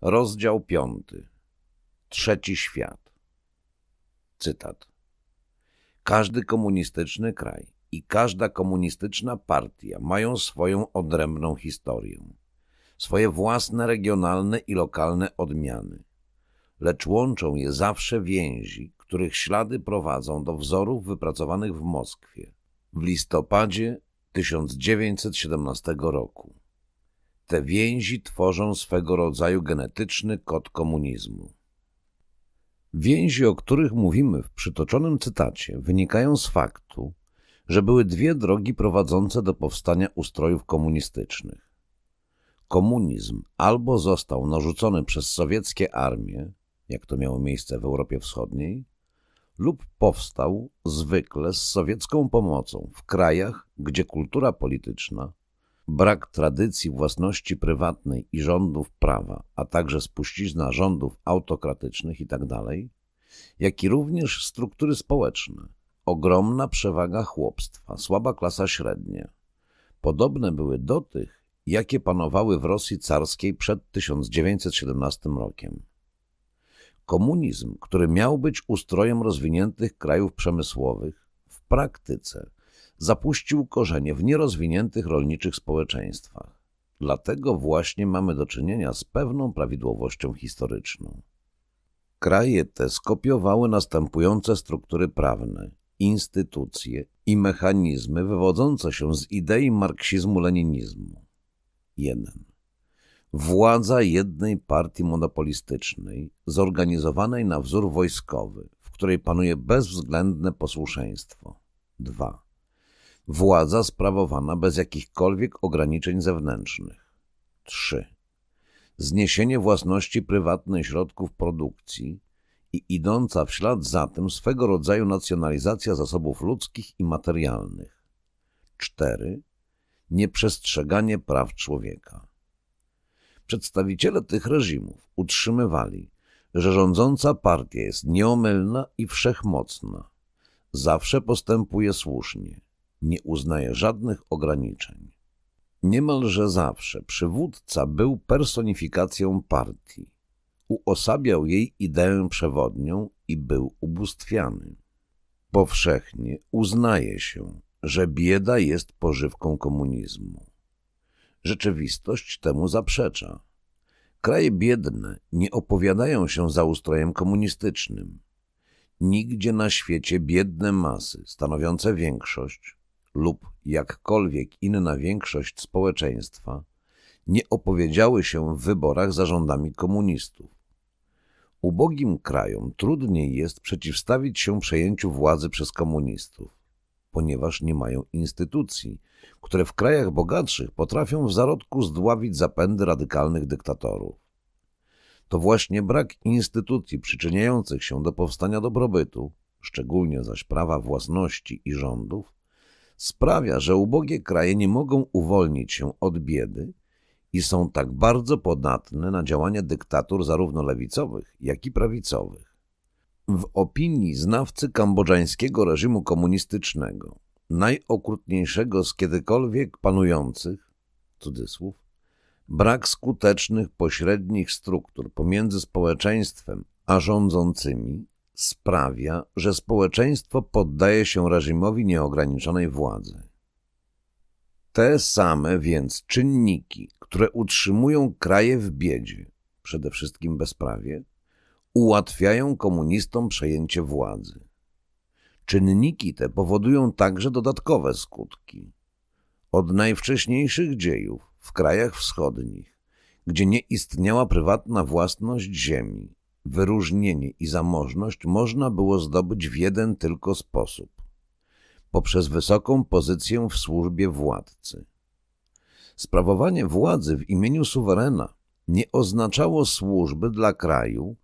Rozdział piąty. Trzeci świat. Cytat. Każdy komunistyczny kraj i każda komunistyczna partia mają swoją odrębną historię, swoje własne regionalne i lokalne odmiany, lecz łączą je zawsze więzi, których ślady prowadzą do wzorów wypracowanych w Moskwie w listopadzie 1917 roku. Te więzi tworzą swego rodzaju genetyczny kod komunizmu. Więzi, o których mówimy w przytoczonym cytacie, wynikają z faktu, że były dwie drogi prowadzące do powstania ustrojów komunistycznych. Komunizm albo został narzucony przez sowieckie armie, jak to miało miejsce w Europie Wschodniej, lub powstał zwykle z sowiecką pomocą w krajach, gdzie kultura polityczna, brak tradycji własności prywatnej i rządów prawa, a także spuścizna rządów autokratycznych itd., jak i również struktury społeczne, ogromna przewaga chłopstwa, słaba klasa średnia, podobne były do tych, jakie panowały w Rosji carskiej przed 1917 rokiem. Komunizm, który miał być ustrojem rozwiniętych krajów przemysłowych, w praktyce zapuścił korzenie w nierozwiniętych rolniczych społeczeństwach. Dlatego właśnie mamy do czynienia z pewną prawidłowością historyczną. Kraje te skopiowały następujące struktury prawne, instytucje i mechanizmy wywodzące się z idei marksizmu-leninizmu. 1 władza jednej partii monopolistycznej, zorganizowanej na wzór wojskowy, w której panuje bezwzględne posłuszeństwo. 2. Władza sprawowana bez jakichkolwiek ograniczeń zewnętrznych. 3. Zniesienie własności prywatnej środków produkcji i idąca w ślad za tym swego rodzaju nacjonalizacja zasobów ludzkich i materialnych. 4. Nieprzestrzeganie praw człowieka. Przedstawiciele tych reżimów utrzymywali, że rządząca partia jest nieomylna i wszechmocna, zawsze postępuje słusznie, nie uznaje żadnych ograniczeń. Niemalże zawsze przywódca był personifikacją partii, uosabiał jej ideę przewodnią i był ubóstwiany. Powszechnie uznaje się, że bieda jest pożywką komunizmu. Rzeczywistość temu zaprzecza. Kraje biedne nie opowiadają się za ustrojem komunistycznym. Nigdzie na świecie biedne masy, stanowiące większość lub jakkolwiek inna większość społeczeństwa, nie opowiedziały się w wyborach za rządami komunistów. Ubogim krajom trudniej jest przeciwstawić się przejęciu władzy przez komunistów, ponieważ nie mają instytucji, które w krajach bogatszych potrafią w zarodku zdławić zapędy radykalnych dyktatorów. To właśnie brak instytucji przyczyniających się do powstania dobrobytu, szczególnie zaś prawa własności i rządów, sprawia, że ubogie kraje nie mogą uwolnić się od biedy i są tak bardzo podatne na działania dyktatur zarówno lewicowych, jak i prawicowych. W opinii znawcy kambodżańskiego reżimu komunistycznego najokrutniejszego z kiedykolwiek panujących, cudzysłów, brak skutecznych pośrednich struktur pomiędzy społeczeństwem a rządzącymi sprawia, że społeczeństwo poddaje się reżimowi nieograniczonej władzy. Te same więc czynniki, które utrzymują kraje w biedzie, przede wszystkim bezprawie, ułatwiają komunistom przejęcie władzy. Czynniki te powodują także dodatkowe skutki. Od najwcześniejszych dziejów w krajach wschodnich, gdzie nie istniała prywatna własność ziemi, wyróżnienie i zamożność można było zdobyć w jeden tylko sposób – poprzez wysoką pozycję w służbie władcy. Sprawowanie władzy w imieniu suwerena nie oznaczało służby dla kraju,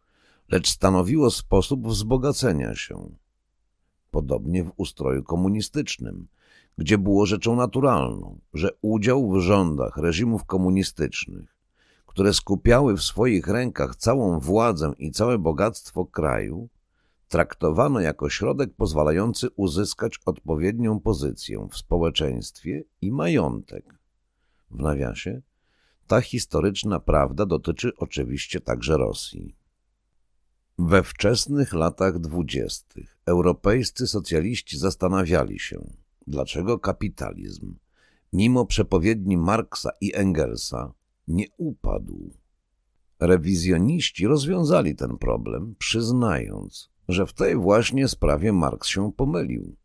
lecz stanowiło sposób wzbogacenia się – podobnie w ustroju komunistycznym, gdzie było rzeczą naturalną, że udział w rządach reżimów komunistycznych, które skupiały w swoich rękach całą władzę i całe bogactwo kraju, traktowano jako środek pozwalający uzyskać odpowiednią pozycję w społeczeństwie i majątek. W nawiasie, Ta historyczna prawda dotyczy oczywiście także Rosji. We wczesnych latach dwudziestych europejscy socjaliści zastanawiali się, dlaczego kapitalizm, mimo przepowiedni Marksa i Engelsa, nie upadł. Rewizjoniści rozwiązali ten problem, przyznając, że w tej właśnie sprawie Marks się pomylił.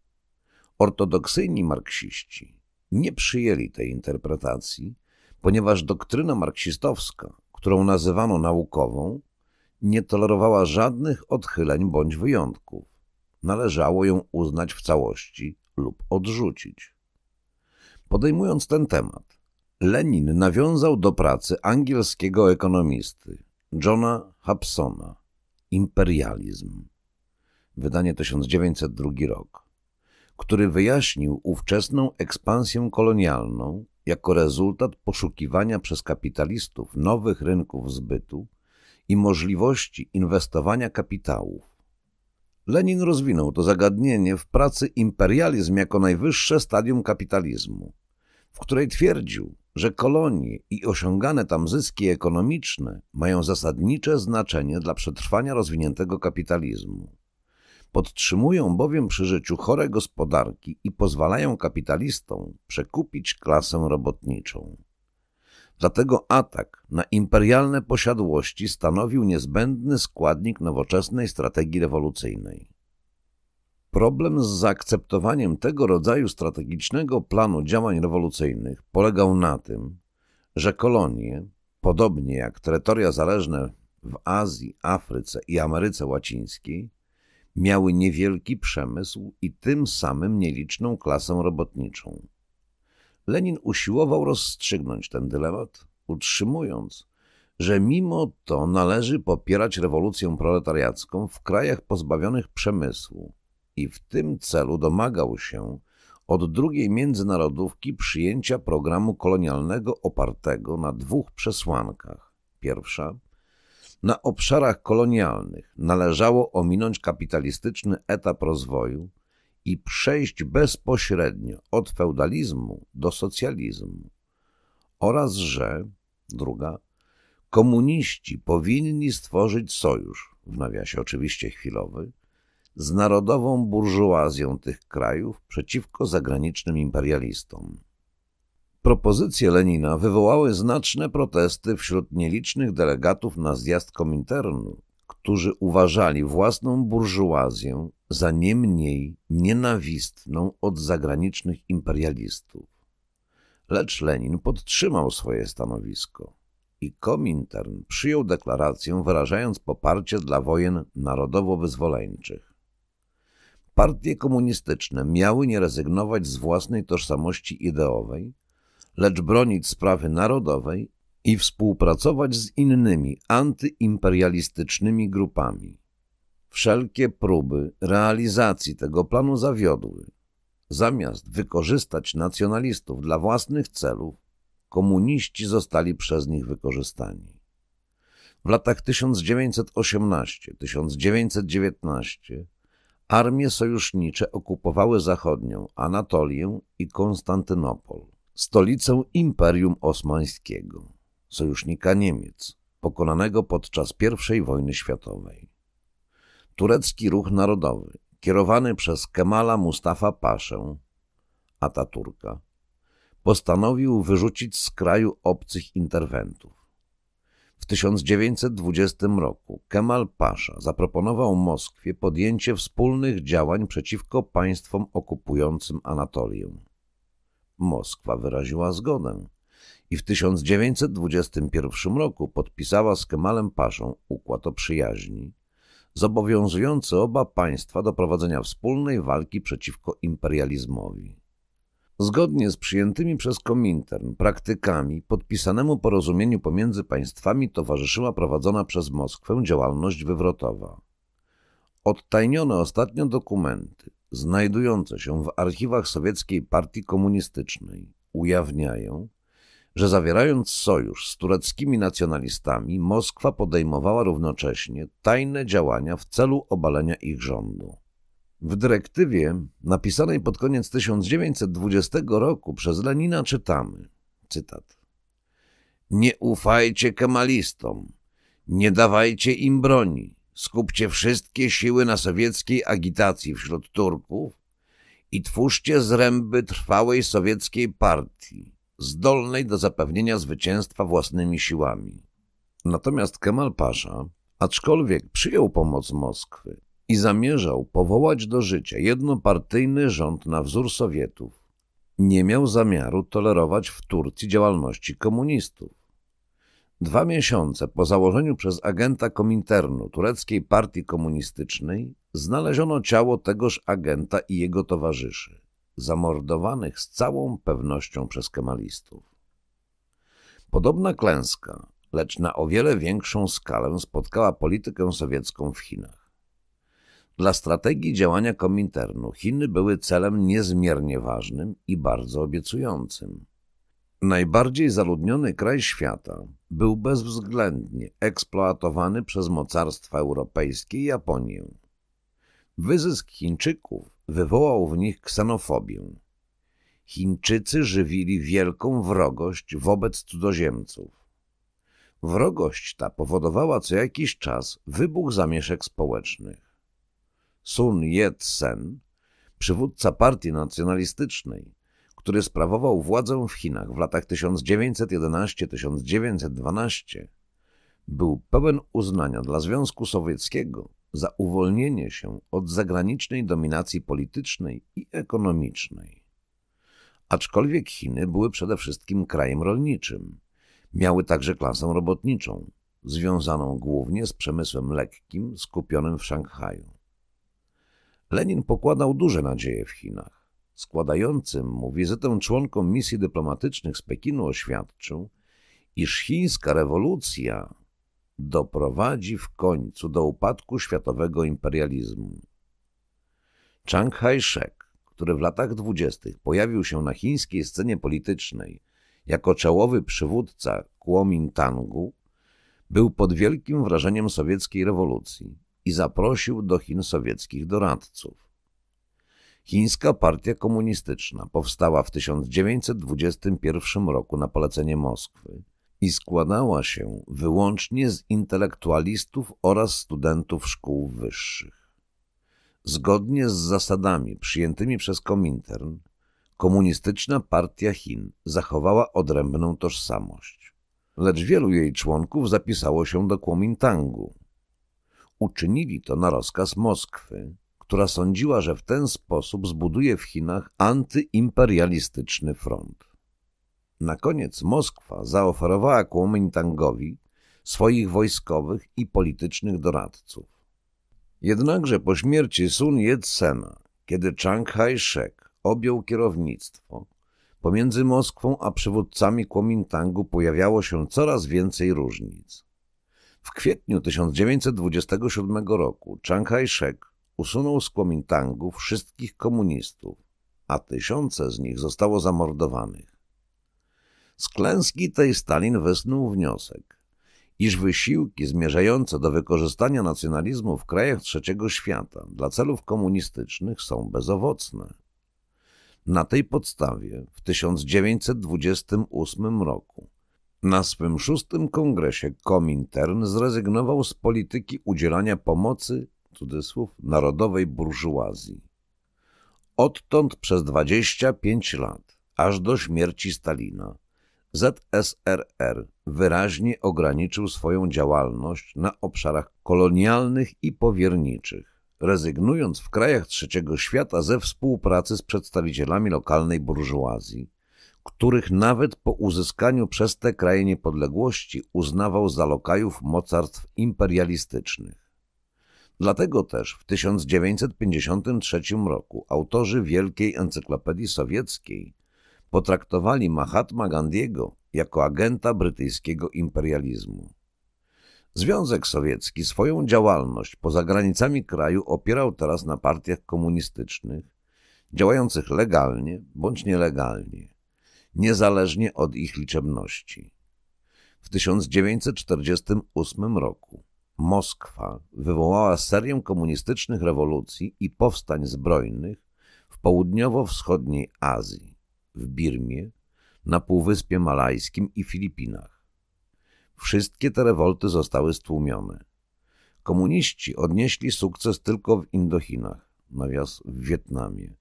Ortodoksyjni marksiści nie przyjęli tej interpretacji, ponieważ doktryna marksistowska, którą nazywano naukową, nie tolerowała żadnych odchyleń bądź wyjątków. Należało ją uznać w całości lub odrzucić. Podejmując ten temat, Lenin nawiązał do pracy angielskiego ekonomisty Johna Hobsona Imperializm, wydanie 1902 rok, który wyjaśnił ówczesną ekspansję kolonialną jako rezultat poszukiwania przez kapitalistów nowych rynków zbytu i możliwości inwestowania kapitałów. Lenin rozwinął to zagadnienie w pracy Imperializm jako najwyższe stadium kapitalizmu, w której twierdził, że kolonie i osiągane tam zyski ekonomiczne mają zasadnicze znaczenie dla przetrwania rozwiniętego kapitalizmu. Podtrzymują bowiem przy życiu chore gospodarki i pozwalają kapitalistom przekupić klasę robotniczą. Dlatego atak na imperialne posiadłości stanowił niezbędny składnik nowoczesnej strategii rewolucyjnej. Problem z zaakceptowaniem tego rodzaju strategicznego planu działań rewolucyjnych polegał na tym, że kolonie, podobnie jak terytoria zależne w Azji, Afryce i Ameryce Łacińskiej, miały niewielki przemysł i tym samym nieliczną klasę robotniczą. Lenin usiłował rozstrzygnąć ten dylemat, utrzymując, że mimo to należy popierać rewolucję proletariacką w krajach pozbawionych przemysłu i w tym celu domagał się od drugiej międzynarodówki przyjęcia programu kolonialnego opartego na dwóch przesłankach. Pierwsza – na obszarach kolonialnych należało ominąć kapitalistyczny etap rozwoju i przejść bezpośrednio od feudalizmu do socjalizmu oraz że, druga, komuniści powinni stworzyć sojusz, w nawiasie oczywiście chwilowy, z narodową burżuazją tych krajów przeciwko zagranicznym imperialistom. Propozycje Lenina wywołały znaczne protesty wśród nielicznych delegatów na zjazd Kominternu, którzy uważali własną burżuazję za nie mniej nienawistną od zagranicznych imperialistów. Lecz Lenin podtrzymał swoje stanowisko i Komintern przyjął deklarację wyrażając poparcie dla wojen narodowo-wyzwoleńczych. Partie komunistyczne miały nie rezygnować z własnej tożsamości ideowej, lecz bronić sprawy narodowej i współpracować z innymi antyimperialistycznymi grupami. Wszelkie próby realizacji tego planu zawiodły. Zamiast wykorzystać nacjonalistów dla własnych celów, komuniści zostali przez nich wykorzystani. W latach 1918-1919 armie sojusznicze okupowały zachodnią Anatolię i Konstantynopol stolicę Imperium Osmańskiego, sojusznika Niemiec, pokonanego podczas I wojny światowej. Turecki ruch narodowy, kierowany przez Kemala Mustafa Paszę, Ataturka, postanowił wyrzucić z kraju obcych interwentów. W 1920 roku Kemal Pasza zaproponował Moskwie podjęcie wspólnych działań przeciwko państwom okupującym Anatolię. Moskwa wyraziła zgodę i w 1921 roku podpisała z Kemalem Paszą układ o przyjaźni, zobowiązujący oba państwa do prowadzenia wspólnej walki przeciwko imperializmowi. Zgodnie z przyjętymi przez Komintern praktykami podpisanemu porozumieniu pomiędzy państwami towarzyszyła prowadzona przez Moskwę działalność wywrotowa. Odtajnione ostatnio dokumenty znajdujące się w archiwach sowieckiej partii komunistycznej ujawniają, że zawierając sojusz z tureckimi nacjonalistami, Moskwa podejmowała równocześnie tajne działania w celu obalenia ich rządu. W dyrektywie napisanej pod koniec 1920 roku przez Lenina czytamy, cytat, Nie ufajcie kemalistom, nie dawajcie im broni, skupcie wszystkie siły na sowieckiej agitacji wśród Turków i twórzcie zręby trwałej sowieckiej partii, zdolnej do zapewnienia zwycięstwa własnymi siłami. Natomiast Kemal Pasza, aczkolwiek przyjął pomoc Moskwy i zamierzał powołać do życia jednopartyjny rząd na wzór Sowietów, nie miał zamiaru tolerować w Turcji działalności komunistów. Dwa miesiące po założeniu przez agenta Kominternu tureckiej partii komunistycznej znaleziono ciało tegoż agenta i jego towarzyszy, zamordowanych z całą pewnością przez kemalistów. Podobna klęska, lecz na o wiele większą skalę spotkała politykę sowiecką w Chinach. Dla strategii działania Kominternu Chiny były celem niezmiernie ważnym i bardzo obiecującym. Najbardziej zaludniony kraj świata był bezwzględnie eksploatowany przez mocarstwa europejskie i Japonię. Wyzysk Chińczyków wywołał w nich ksenofobię. Chińczycy żywili wielką wrogość wobec cudzoziemców. Wrogość ta powodowała co jakiś czas wybuch zamieszek społecznych. Sun Yat-sen, przywódca partii nacjonalistycznej, który sprawował władzę w Chinach w latach 1911-1912, był pełen uznania dla Związku Sowieckiego za uwolnienie się od zagranicznej dominacji politycznej i ekonomicznej. Aczkolwiek Chiny były przede wszystkim krajem rolniczym, miały także klasę robotniczą, związaną głównie z przemysłem lekkim skupionym w Szanghaju. Lenin pokładał duże nadzieje w Chinach składającym mu wizytę członkom misji dyplomatycznych z Pekinu oświadczył, iż chińska rewolucja doprowadzi w końcu do upadku światowego imperializmu. Chiang Kai-shek, który w latach dwudziestych pojawił się na chińskiej scenie politycznej jako czołowy przywódca Kuomintangu, był pod wielkim wrażeniem sowieckiej rewolucji i zaprosił do Chin sowieckich doradców. Chińska Partia Komunistyczna powstała w 1921 roku na polecenie Moskwy i składała się wyłącznie z intelektualistów oraz studentów szkół wyższych. Zgodnie z zasadami przyjętymi przez Komintern, Komunistyczna Partia Chin zachowała odrębną tożsamość, lecz wielu jej członków zapisało się do Kuomintangu. Uczynili to na rozkaz Moskwy, która sądziła, że w ten sposób zbuduje w Chinach antyimperialistyczny front. Na koniec Moskwa zaoferowała Kuomintangowi swoich wojskowych i politycznych doradców. Jednakże po śmierci Sun Yat-sena, kiedy Chiang Kai-shek objął kierownictwo, pomiędzy Moskwą a przywódcami Kuomintangu pojawiało się coraz więcej różnic. W kwietniu 1927 roku Chiang Kai-shek usunął z Kuomintangu wszystkich komunistów, a tysiące z nich zostało zamordowanych. Z klęski tej Stalin wysnuł wniosek, iż wysiłki zmierzające do wykorzystania nacjonalizmu w krajach trzeciego świata dla celów komunistycznych są bezowocne. Na tej podstawie w 1928 roku na swym szóstym kongresie Komintern zrezygnował z polityki udzielania pomocy cudzysłów, narodowej burżuazji. Odtąd przez 25 lat, aż do śmierci Stalina, ZSRR wyraźnie ograniczył swoją działalność na obszarach kolonialnych i powierniczych, rezygnując w krajach trzeciego świata ze współpracy z przedstawicielami lokalnej burżuazji, których nawet po uzyskaniu przez te kraje niepodległości uznawał za lokajów mocarstw imperialistycznych. Dlatego też w 1953 roku autorzy Wielkiej Encyklopedii Sowieckiej potraktowali Mahatma Gandiego jako agenta brytyjskiego imperializmu. Związek Sowiecki swoją działalność poza granicami kraju opierał teraz na partiach komunistycznych, działających legalnie bądź nielegalnie, niezależnie od ich liczebności. W 1948 roku Moskwa wywołała serię komunistycznych rewolucji i powstań zbrojnych w południowo-wschodniej Azji, w Birmie, na Półwyspie Malajskim i Filipinach. Wszystkie te rewolty zostały stłumione. Komuniści odnieśli sukces tylko w Indochinach, nawias w Wietnamie,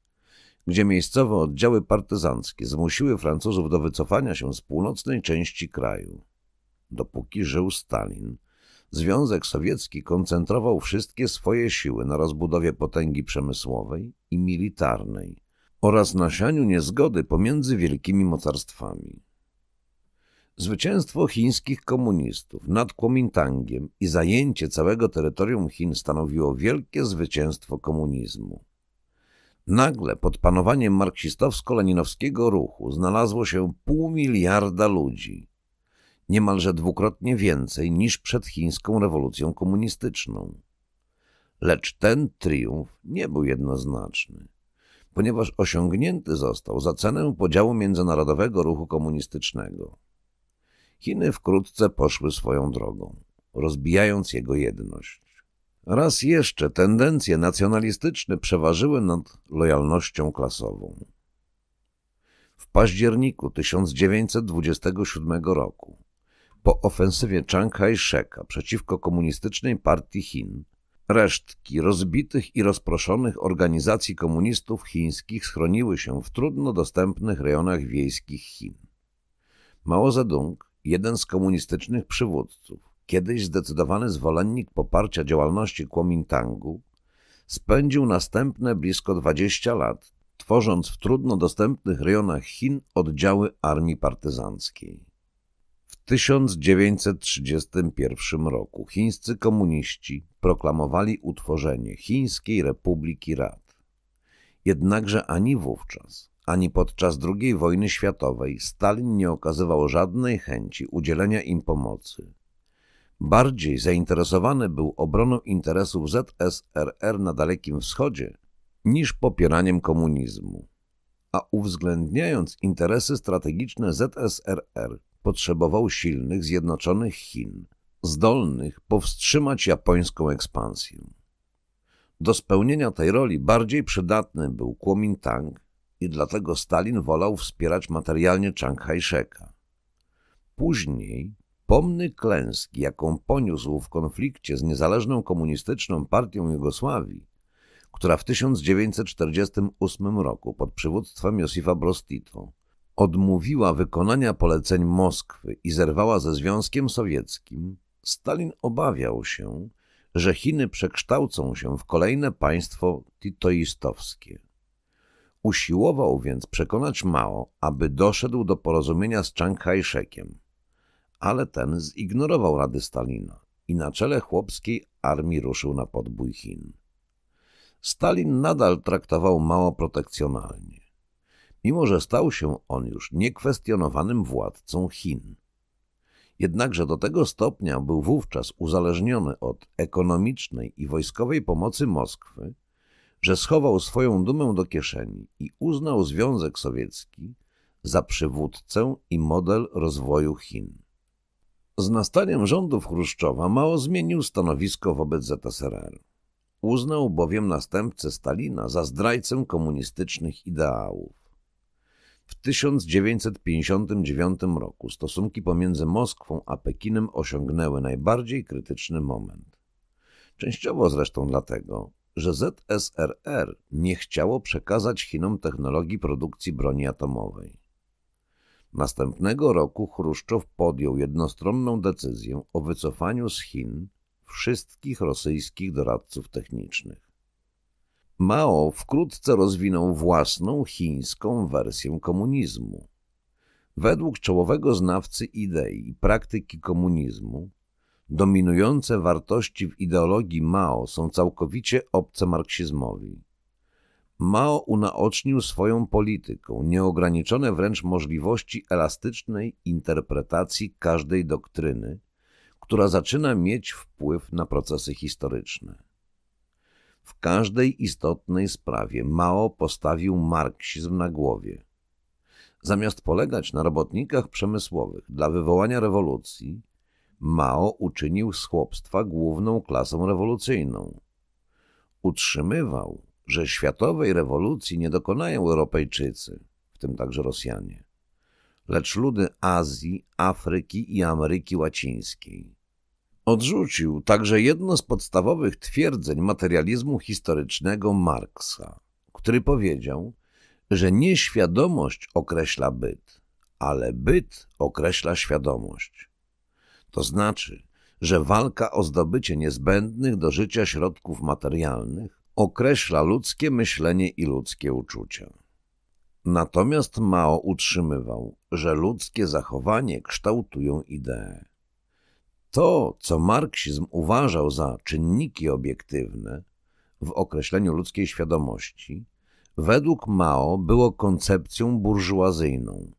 gdzie miejscowe oddziały partyzanckie zmusiły Francuzów do wycofania się z północnej części kraju. Dopóki żył Stalin, Związek Sowiecki koncentrował wszystkie swoje siły na rozbudowie potęgi przemysłowej i militarnej oraz nasianiu niezgody pomiędzy wielkimi mocarstwami. Zwycięstwo chińskich komunistów nad Kuomintangiem i zajęcie całego terytorium Chin stanowiło wielkie zwycięstwo komunizmu. Nagle pod panowaniem marksistowsko-leninowskiego ruchu znalazło się pół miliarda ludzi, niemalże dwukrotnie więcej niż przed chińską rewolucją komunistyczną. Lecz ten triumf nie był jednoznaczny, ponieważ osiągnięty został za cenę podziału międzynarodowego ruchu komunistycznego. Chiny wkrótce poszły swoją drogą, rozbijając jego jedność. Raz jeszcze tendencje nacjonalistyczne przeważyły nad lojalnością klasową. W październiku 1927 roku, po ofensywie Chiang Kai-sheka przeciwko komunistycznej partii Chin, resztki rozbitych i rozproszonych organizacji komunistów chińskich schroniły się w trudno dostępnych rejonach wiejskich Chin. Mao Zedong jeden z komunistycznych przywódców, kiedyś zdecydowany zwolennik poparcia działalności Kuomintangu, spędził następne blisko 20 lat, tworząc w trudno dostępnych rejonach Chin oddziały armii partyzanckiej. W 1931 roku chińscy komuniści proklamowali utworzenie Chińskiej Republiki Rad. Jednakże ani wówczas, ani podczas II wojny światowej Stalin nie okazywał żadnej chęci udzielenia im pomocy. Bardziej zainteresowany był obroną interesów ZSRR na Dalekim Wschodzie niż popieraniem komunizmu. A uwzględniając interesy strategiczne ZSRR, potrzebował silnych, zjednoczonych Chin, zdolnych powstrzymać japońską ekspansję. Do spełnienia tej roli bardziej przydatny był Kuomintang, i dlatego Stalin wolał wspierać materialnie Chiang Kai-sheka. Później pomny klęski, jaką poniósł w konflikcie z niezależną komunistyczną partią Jugosławii, która w 1948 roku pod przywództwem Josifa Brostito odmówiła wykonania poleceń Moskwy i zerwała ze Związkiem Sowieckim, Stalin obawiał się, że Chiny przekształcą się w kolejne państwo titoistowskie. Usiłował więc przekonać Mao, aby doszedł do porozumienia z Chiang Kai-shekiem, ale ten zignorował rady Stalina i na czele chłopskiej armii ruszył na podbój Chin. Stalin nadal traktował Mao protekcjonalnie, mimo że stał się on już niekwestionowanym władcą Chin. Jednakże do tego stopnia był wówczas uzależniony od ekonomicznej i wojskowej pomocy Moskwy, że schował swoją dumę do kieszeni i uznał Związek Sowiecki za przywódcę i model rozwoju Chin. Z nastaniem rządów Chruszczowa mało zmienił stanowisko wobec ZSRR. Uznał bowiem następcę Stalina za zdrajcę komunistycznych ideałów. W 1959 roku stosunki pomiędzy Moskwą a Pekinem osiągnęły najbardziej krytyczny moment. Częściowo zresztą dlatego, że ZSRR nie chciało przekazać Chinom technologii produkcji broni atomowej. Następnego roku Chruszczow podjął jednostronną decyzję o wycofaniu z Chin wszystkich rosyjskich doradców technicznych. Mao wkrótce rozwinął własną chińską wersję komunizmu. Według czołowego znawcy idei i praktyki komunizmu Dominujące wartości w ideologii Mao są całkowicie obce marksizmowi. Mao unaocznił swoją polityką nieograniczone wręcz możliwości elastycznej interpretacji każdej doktryny, która zaczyna mieć wpływ na procesy historyczne. W każdej istotnej sprawie Mao postawił marksizm na głowie. Zamiast polegać na robotnikach przemysłowych dla wywołania rewolucji, Mao uczynił z chłopstwa główną klasą rewolucyjną. Utrzymywał, że światowej rewolucji nie dokonają Europejczycy, w tym także Rosjanie, lecz ludy Azji, Afryki i Ameryki Łacińskiej. Odrzucił także jedno z podstawowych twierdzeń materializmu historycznego Marksa, który powiedział, że nie świadomość określa byt, ale byt określa świadomość. To znaczy, że walka o zdobycie niezbędnych do życia środków materialnych określa ludzkie myślenie i ludzkie uczucia. Natomiast Mao utrzymywał, że ludzkie zachowanie kształtują idee. To, co marksizm uważał za czynniki obiektywne w określeniu ludzkiej świadomości, według Mao było koncepcją burżuazyjną.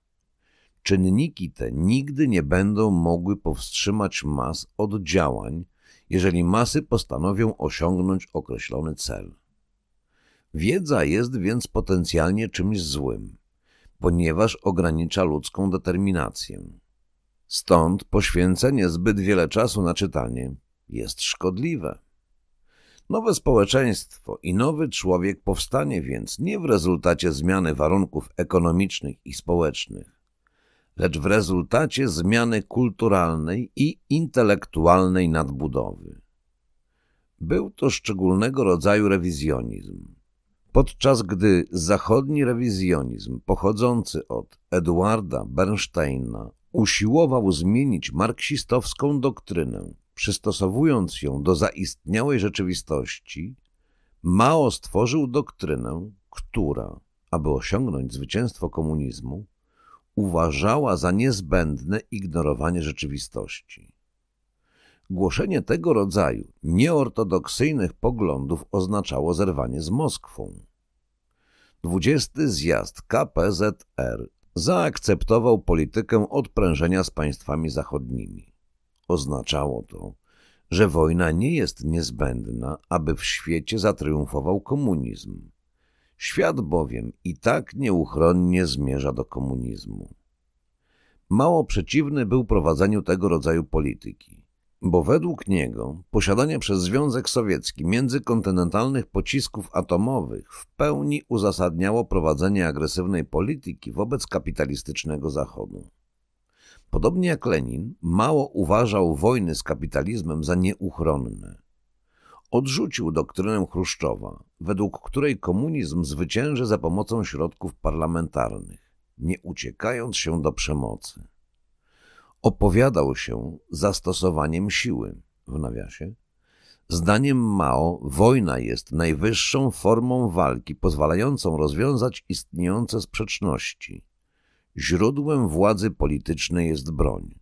Czynniki te nigdy nie będą mogły powstrzymać mas od działań, jeżeli masy postanowią osiągnąć określony cel. Wiedza jest więc potencjalnie czymś złym, ponieważ ogranicza ludzką determinację. Stąd poświęcenie zbyt wiele czasu na czytanie jest szkodliwe. Nowe społeczeństwo i nowy człowiek powstanie więc nie w rezultacie zmiany warunków ekonomicznych i społecznych, lecz w rezultacie zmiany kulturalnej i intelektualnej nadbudowy. Był to szczególnego rodzaju rewizjonizm. Podczas gdy zachodni rewizjonizm pochodzący od Eduarda Bernsteina usiłował zmienić marksistowską doktrynę, przystosowując ją do zaistniałej rzeczywistości, Mao stworzył doktrynę, która, aby osiągnąć zwycięstwo komunizmu, uważała za niezbędne ignorowanie rzeczywistości. Głoszenie tego rodzaju nieortodoksyjnych poglądów oznaczało zerwanie z Moskwą. Dwudziesty zjazd KPZR zaakceptował politykę odprężenia z państwami zachodnimi. Oznaczało to, że wojna nie jest niezbędna, aby w świecie zatriumfował komunizm. Świat bowiem i tak nieuchronnie zmierza do komunizmu. Mało przeciwny był prowadzeniu tego rodzaju polityki, bo według niego posiadanie przez Związek Sowiecki międzykontynentalnych pocisków atomowych w pełni uzasadniało prowadzenie agresywnej polityki wobec kapitalistycznego Zachodu. Podobnie jak Lenin, mało uważał wojny z kapitalizmem za nieuchronne. Odrzucił doktrynę Chruszczowa, według której komunizm zwycięży za pomocą środków parlamentarnych, nie uciekając się do przemocy. Opowiadał się zastosowaniem siły, w nawiasie. Zdaniem Mao wojna jest najwyższą formą walki pozwalającą rozwiązać istniejące sprzeczności. Źródłem władzy politycznej jest broń.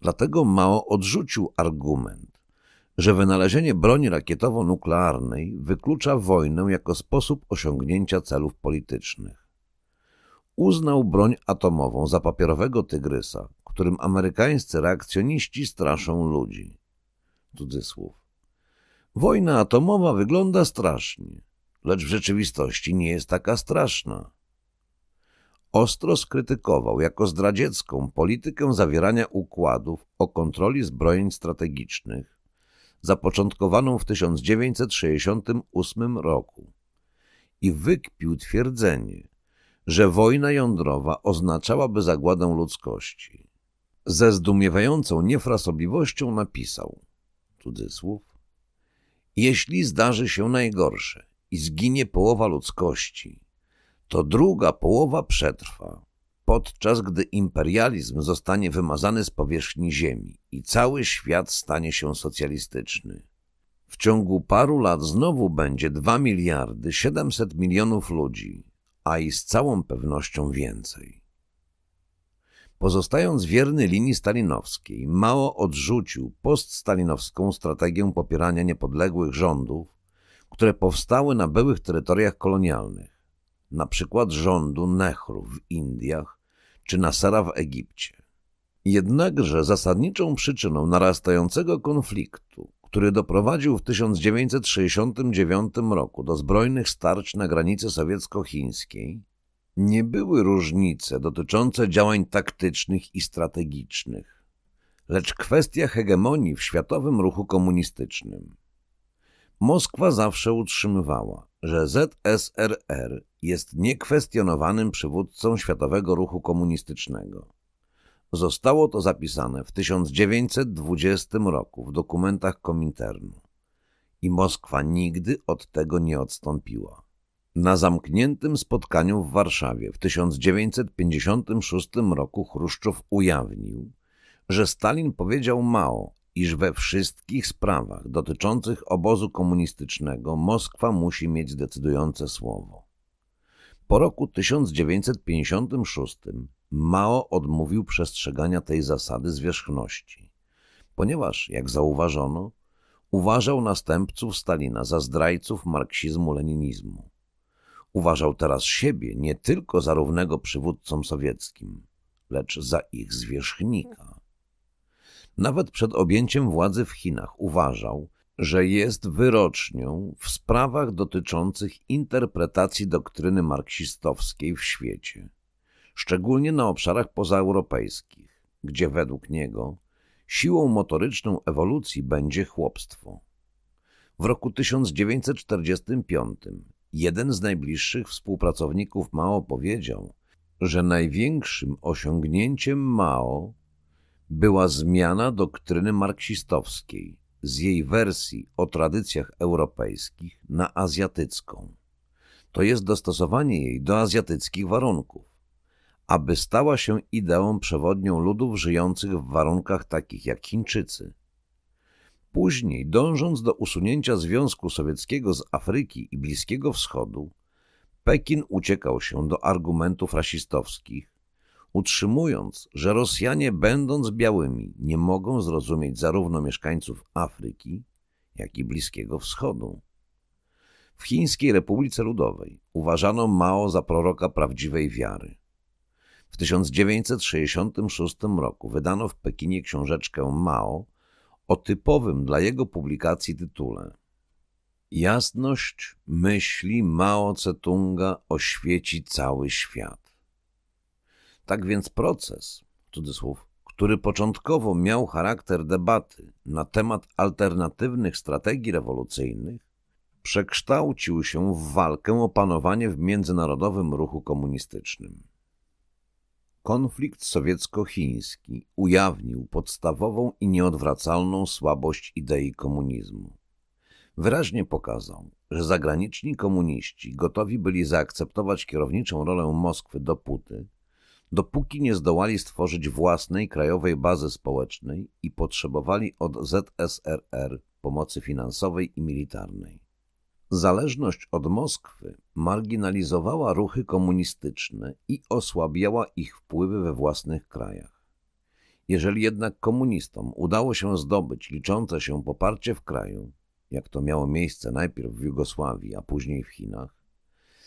Dlatego Mao odrzucił argument, że wynalezienie broni rakietowo-nuklearnej wyklucza wojnę jako sposób osiągnięcia celów politycznych. Uznał broń atomową za papierowego tygrysa, którym amerykańscy reakcjoniści straszą ludzi. Cudzysłów. Wojna atomowa wygląda strasznie, lecz w rzeczywistości nie jest taka straszna. Ostro skrytykował jako zdradziecką politykę zawierania układów o kontroli zbrojeń strategicznych, zapoczątkowaną w 1968 roku i wykpił twierdzenie, że wojna jądrowa oznaczałaby zagładę ludzkości. Ze zdumiewającą niefrasobliwością napisał, cudzysłów, jeśli zdarzy się najgorsze i zginie połowa ludzkości, to druga połowa przetrwa podczas gdy imperializm zostanie wymazany z powierzchni ziemi i cały świat stanie się socjalistyczny. W ciągu paru lat znowu będzie 2 miliardy 700 milionów ludzi, a i z całą pewnością więcej. Pozostając wierny linii stalinowskiej, Mao odrzucił poststalinowską strategię popierania niepodległych rządów, które powstały na byłych terytoriach kolonialnych na przykład rządu Nehru w Indiach czy Nasara w Egipcie. Jednakże zasadniczą przyczyną narastającego konfliktu, który doprowadził w 1969 roku do zbrojnych starć na granicy sowiecko-chińskiej, nie były różnice dotyczące działań taktycznych i strategicznych, lecz kwestia hegemonii w światowym ruchu komunistycznym. Moskwa zawsze utrzymywała, że ZSRR jest niekwestionowanym przywódcą światowego ruchu komunistycznego. Zostało to zapisane w 1920 roku w dokumentach Kominternu i Moskwa nigdy od tego nie odstąpiła. Na zamkniętym spotkaniu w Warszawie w 1956 roku Chruszczow ujawnił, że Stalin powiedział Mao, iż we wszystkich sprawach dotyczących obozu komunistycznego Moskwa musi mieć decydujące słowo. Po roku 1956 Mao odmówił przestrzegania tej zasady zwierzchności, ponieważ, jak zauważono, uważał następców Stalina za zdrajców marksizmu-leninizmu. Uważał teraz siebie nie tylko za równego przywódcom sowieckim, lecz za ich zwierzchnika. Nawet przed objęciem władzy w Chinach uważał, że jest wyrocznią w sprawach dotyczących interpretacji doktryny marksistowskiej w świecie, szczególnie na obszarach pozaeuropejskich, gdzie według niego siłą motoryczną ewolucji będzie chłopstwo. W roku 1945 jeden z najbliższych współpracowników Mao powiedział, że największym osiągnięciem Mao była zmiana doktryny marksistowskiej z jej wersji o tradycjach europejskich na azjatycką. To jest dostosowanie jej do azjatyckich warunków, aby stała się ideą przewodnią ludów żyjących w warunkach takich jak Chińczycy. Później, dążąc do usunięcia Związku Sowieckiego z Afryki i Bliskiego Wschodu, Pekin uciekał się do argumentów rasistowskich, utrzymując, że Rosjanie, będąc białymi, nie mogą zrozumieć zarówno mieszkańców Afryki, jak i Bliskiego Wschodu. W Chińskiej Republice Ludowej uważano Mao za proroka prawdziwej wiary. W 1966 roku wydano w Pekinie książeczkę Mao o typowym dla jego publikacji tytule Jasność myśli Mao Tse-tunga oświeci cały świat. Tak więc proces, cudzysłów, który początkowo miał charakter debaty na temat alternatywnych strategii rewolucyjnych, przekształcił się w walkę o panowanie w międzynarodowym ruchu komunistycznym. Konflikt sowiecko-chiński ujawnił podstawową i nieodwracalną słabość idei komunizmu. Wyraźnie pokazał, że zagraniczni komuniści gotowi byli zaakceptować kierowniczą rolę Moskwy dopóty, dopóki nie zdołali stworzyć własnej krajowej bazy społecznej i potrzebowali od ZSRR pomocy finansowej i militarnej. Zależność od Moskwy marginalizowała ruchy komunistyczne i osłabiała ich wpływy we własnych krajach. Jeżeli jednak komunistom udało się zdobyć liczące się poparcie w kraju, jak to miało miejsce najpierw w Jugosławii, a później w Chinach,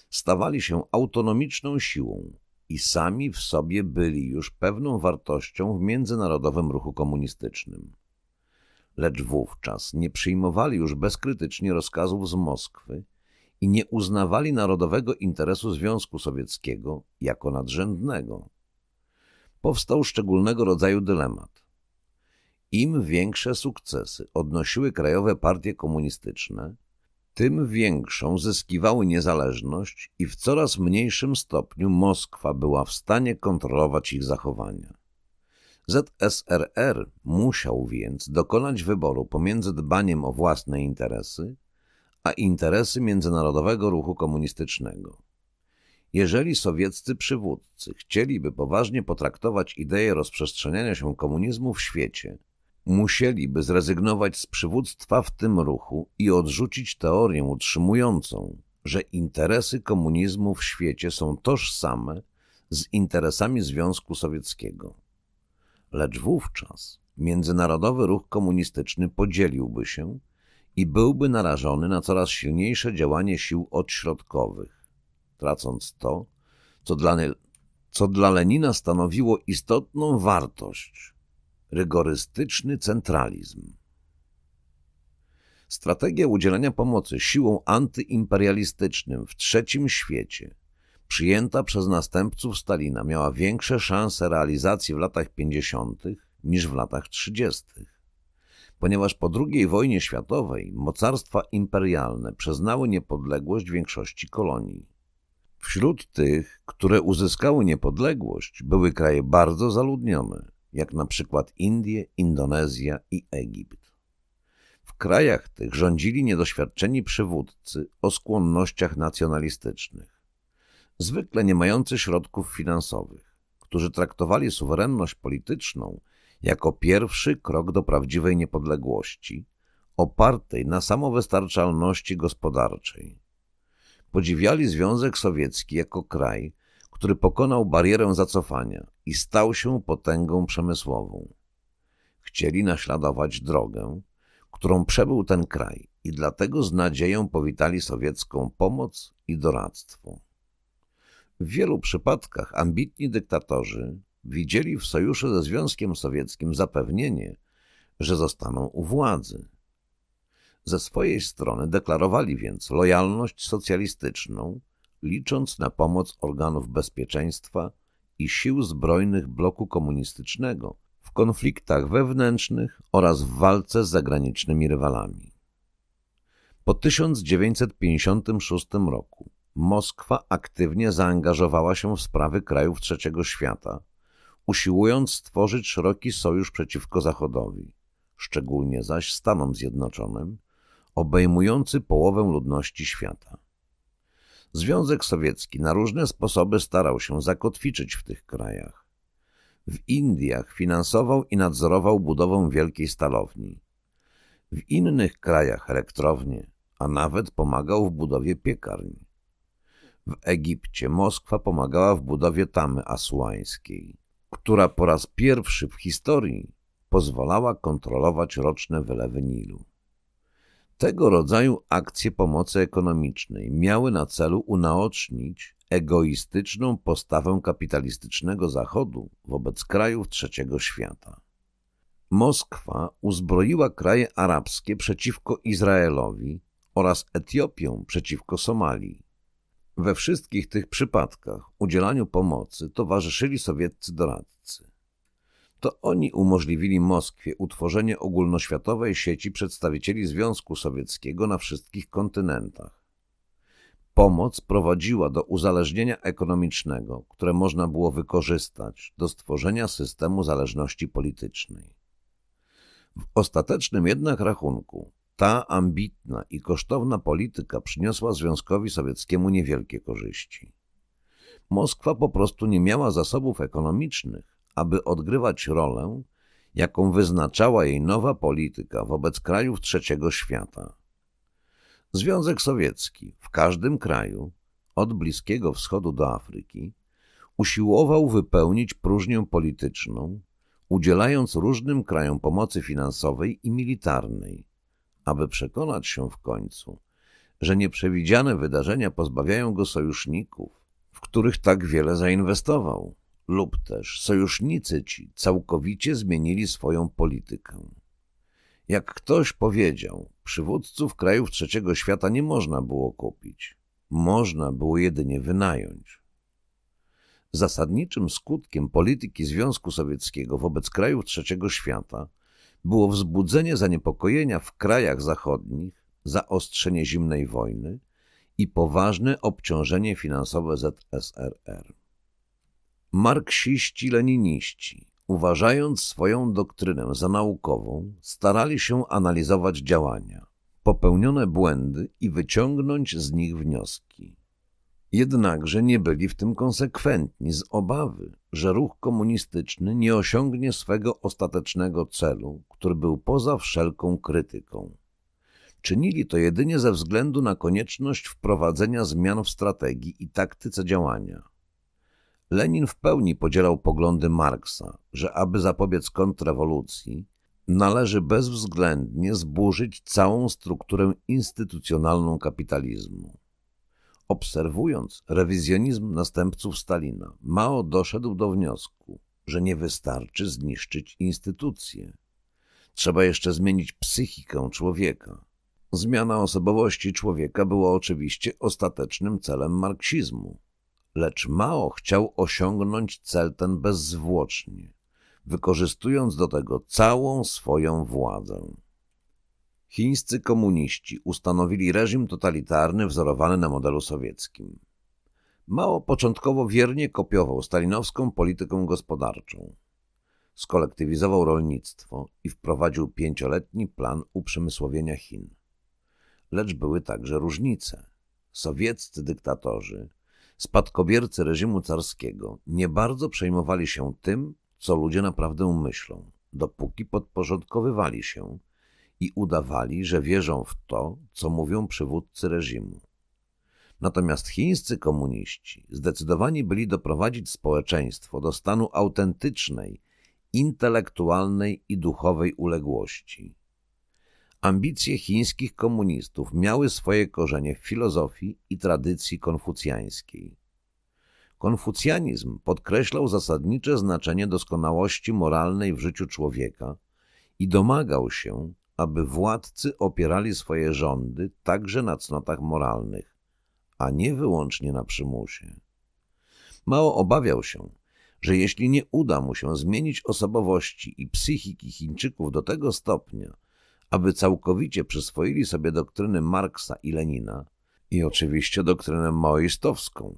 stawali się autonomiczną siłą i sami w sobie byli już pewną wartością w międzynarodowym ruchu komunistycznym lecz wówczas nie przyjmowali już bezkrytycznie rozkazów z Moskwy i nie uznawali narodowego interesu Związku Sowieckiego jako nadrzędnego. Powstał szczególnego rodzaju dylemat. Im większe sukcesy odnosiły krajowe partie komunistyczne, tym większą zyskiwały niezależność i w coraz mniejszym stopniu Moskwa była w stanie kontrolować ich zachowania. ZSRR musiał więc dokonać wyboru pomiędzy dbaniem o własne interesy, a interesy międzynarodowego ruchu komunistycznego. Jeżeli sowieccy przywódcy chcieliby poważnie potraktować ideę rozprzestrzeniania się komunizmu w świecie, musieliby zrezygnować z przywództwa w tym ruchu i odrzucić teorię utrzymującą, że interesy komunizmu w świecie są tożsame z interesami Związku Sowieckiego. Lecz wówczas międzynarodowy ruch komunistyczny podzieliłby się i byłby narażony na coraz silniejsze działanie sił odśrodkowych, tracąc to, co dla, co dla Lenina stanowiło istotną wartość – rygorystyczny centralizm. Strategia udzielania pomocy siłom antyimperialistycznym w trzecim świecie – przyjęta przez następców Stalina miała większe szanse realizacji w latach 50. niż w latach 30. Ponieważ po II wojnie światowej mocarstwa imperialne przyznały niepodległość większości kolonii. Wśród tych, które uzyskały niepodległość, były kraje bardzo zaludnione, jak na przykład Indie, Indonezja i Egipt. W krajach tych rządzili niedoświadczeni przywódcy o skłonnościach nacjonalistycznych, zwykle nie mający środków finansowych, którzy traktowali suwerenność polityczną jako pierwszy krok do prawdziwej niepodległości, opartej na samowystarczalności gospodarczej. Podziwiali Związek Sowiecki jako kraj, który pokonał barierę zacofania i stał się potęgą przemysłową. Chcieli naśladować drogę, którą przebył ten kraj i dlatego z nadzieją powitali sowiecką pomoc i doradztwo. W wielu przypadkach ambitni dyktatorzy widzieli w sojuszu ze Związkiem Sowieckim zapewnienie, że zostaną u władzy. Ze swojej strony deklarowali więc lojalność socjalistyczną, licząc na pomoc organów bezpieczeństwa i sił zbrojnych bloku komunistycznego w konfliktach wewnętrznych oraz w walce z zagranicznymi rywalami. Po 1956 roku Moskwa aktywnie zaangażowała się w sprawy krajów trzeciego świata, usiłując stworzyć szeroki sojusz przeciwko Zachodowi, szczególnie zaś Stanom Zjednoczonym, obejmujący połowę ludności świata. Związek Sowiecki na różne sposoby starał się zakotwiczyć w tych krajach. W Indiach finansował i nadzorował budowę wielkiej stalowni. W innych krajach elektrownie, a nawet pomagał w budowie piekarni. W Egipcie Moskwa pomagała w budowie tamy asuańskiej, która po raz pierwszy w historii pozwalała kontrolować roczne wylewy Nilu. Tego rodzaju akcje pomocy ekonomicznej miały na celu unaocznić egoistyczną postawę kapitalistycznego Zachodu wobec krajów trzeciego świata. Moskwa uzbroiła kraje arabskie przeciwko Izraelowi oraz Etiopię przeciwko Somalii. We wszystkich tych przypadkach udzielaniu pomocy towarzyszyli sowieccy doradcy. To oni umożliwili Moskwie utworzenie ogólnoświatowej sieci przedstawicieli Związku Sowieckiego na wszystkich kontynentach. Pomoc prowadziła do uzależnienia ekonomicznego, które można było wykorzystać do stworzenia systemu zależności politycznej. W ostatecznym jednak rachunku ta ambitna i kosztowna polityka przyniosła Związkowi Sowieckiemu niewielkie korzyści. Moskwa po prostu nie miała zasobów ekonomicznych, aby odgrywać rolę, jaką wyznaczała jej nowa polityka wobec krajów trzeciego świata. Związek Sowiecki w każdym kraju, od Bliskiego Wschodu do Afryki, usiłował wypełnić próżnię polityczną, udzielając różnym krajom pomocy finansowej i militarnej, aby przekonać się w końcu, że nieprzewidziane wydarzenia pozbawiają go sojuszników, w których tak wiele zainwestował, lub też sojusznicy ci całkowicie zmienili swoją politykę. Jak ktoś powiedział, przywódców krajów trzeciego świata nie można było kupić, można było jedynie wynająć. Zasadniczym skutkiem polityki Związku Sowieckiego wobec krajów trzeciego świata było wzbudzenie zaniepokojenia w krajach zachodnich, zaostrzenie zimnej wojny i poważne obciążenie finansowe ZSRR. Marksiści-leniniści, uważając swoją doktrynę za naukową, starali się analizować działania, popełnione błędy i wyciągnąć z nich wnioski. Jednakże nie byli w tym konsekwentni z obawy, że ruch komunistyczny nie osiągnie swego ostatecznego celu, który był poza wszelką krytyką. Czynili to jedynie ze względu na konieczność wprowadzenia zmian w strategii i taktyce działania. Lenin w pełni podzielał poglądy Marksa, że aby zapobiec kontrrewolucji, należy bezwzględnie zburzyć całą strukturę instytucjonalną kapitalizmu. Obserwując rewizjonizm następców Stalina, Mao doszedł do wniosku, że nie wystarczy zniszczyć instytucje. Trzeba jeszcze zmienić psychikę człowieka. Zmiana osobowości człowieka była oczywiście ostatecznym celem marksizmu, lecz Mao chciał osiągnąć cel ten bezzwłocznie, wykorzystując do tego całą swoją władzę. Chińscy komuniści ustanowili reżim totalitarny wzorowany na modelu sowieckim. Mao początkowo wiernie kopiował stalinowską politykę gospodarczą. Skolektywizował rolnictwo i wprowadził pięcioletni plan uprzemysłowienia Chin. Lecz były także różnice. Sowieccy dyktatorzy, spadkobiercy reżimu carskiego, nie bardzo przejmowali się tym, co ludzie naprawdę myślą, dopóki podporządkowywali się i udawali, że wierzą w to, co mówią przywódcy reżimu. Natomiast chińscy komuniści zdecydowani byli doprowadzić społeczeństwo do stanu autentycznej, intelektualnej i duchowej uległości. Ambicje chińskich komunistów miały swoje korzenie w filozofii i tradycji konfucjańskiej. Konfucjanizm podkreślał zasadnicze znaczenie doskonałości moralnej w życiu człowieka i domagał się, aby władcy opierali swoje rządy także na cnotach moralnych, a nie wyłącznie na przymusie. Mało obawiał się, że jeśli nie uda mu się zmienić osobowości i psychiki Chińczyków do tego stopnia, aby całkowicie przyswoili sobie doktryny Marksa i Lenina i oczywiście doktrynę maoistowską,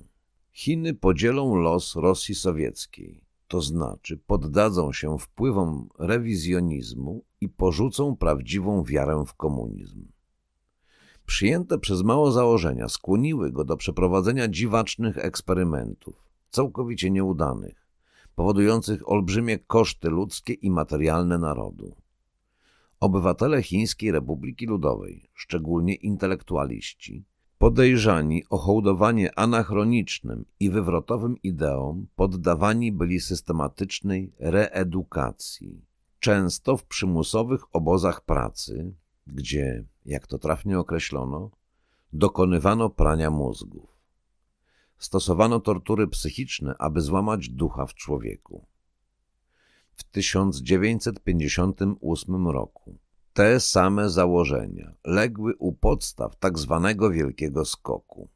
Chiny podzielą los Rosji Sowieckiej, to znaczy poddadzą się wpływom rewizjonizmu i porzucą prawdziwą wiarę w komunizm. Przyjęte przez mało założenia skłoniły go do przeprowadzenia dziwacznych eksperymentów, całkowicie nieudanych, powodujących olbrzymie koszty ludzkie i materialne narodu. Obywatele Chińskiej Republiki Ludowej, szczególnie intelektualiści, podejrzani o hołdowanie anachronicznym i wywrotowym ideom, poddawani byli systematycznej reedukacji, często w przymusowych obozach pracy, gdzie, jak to trafnie określono, dokonywano prania mózgów. Stosowano tortury psychiczne, aby złamać ducha w człowieku. W 1958 roku te same założenia legły u podstaw tak zwanego Wielkiego Skoku.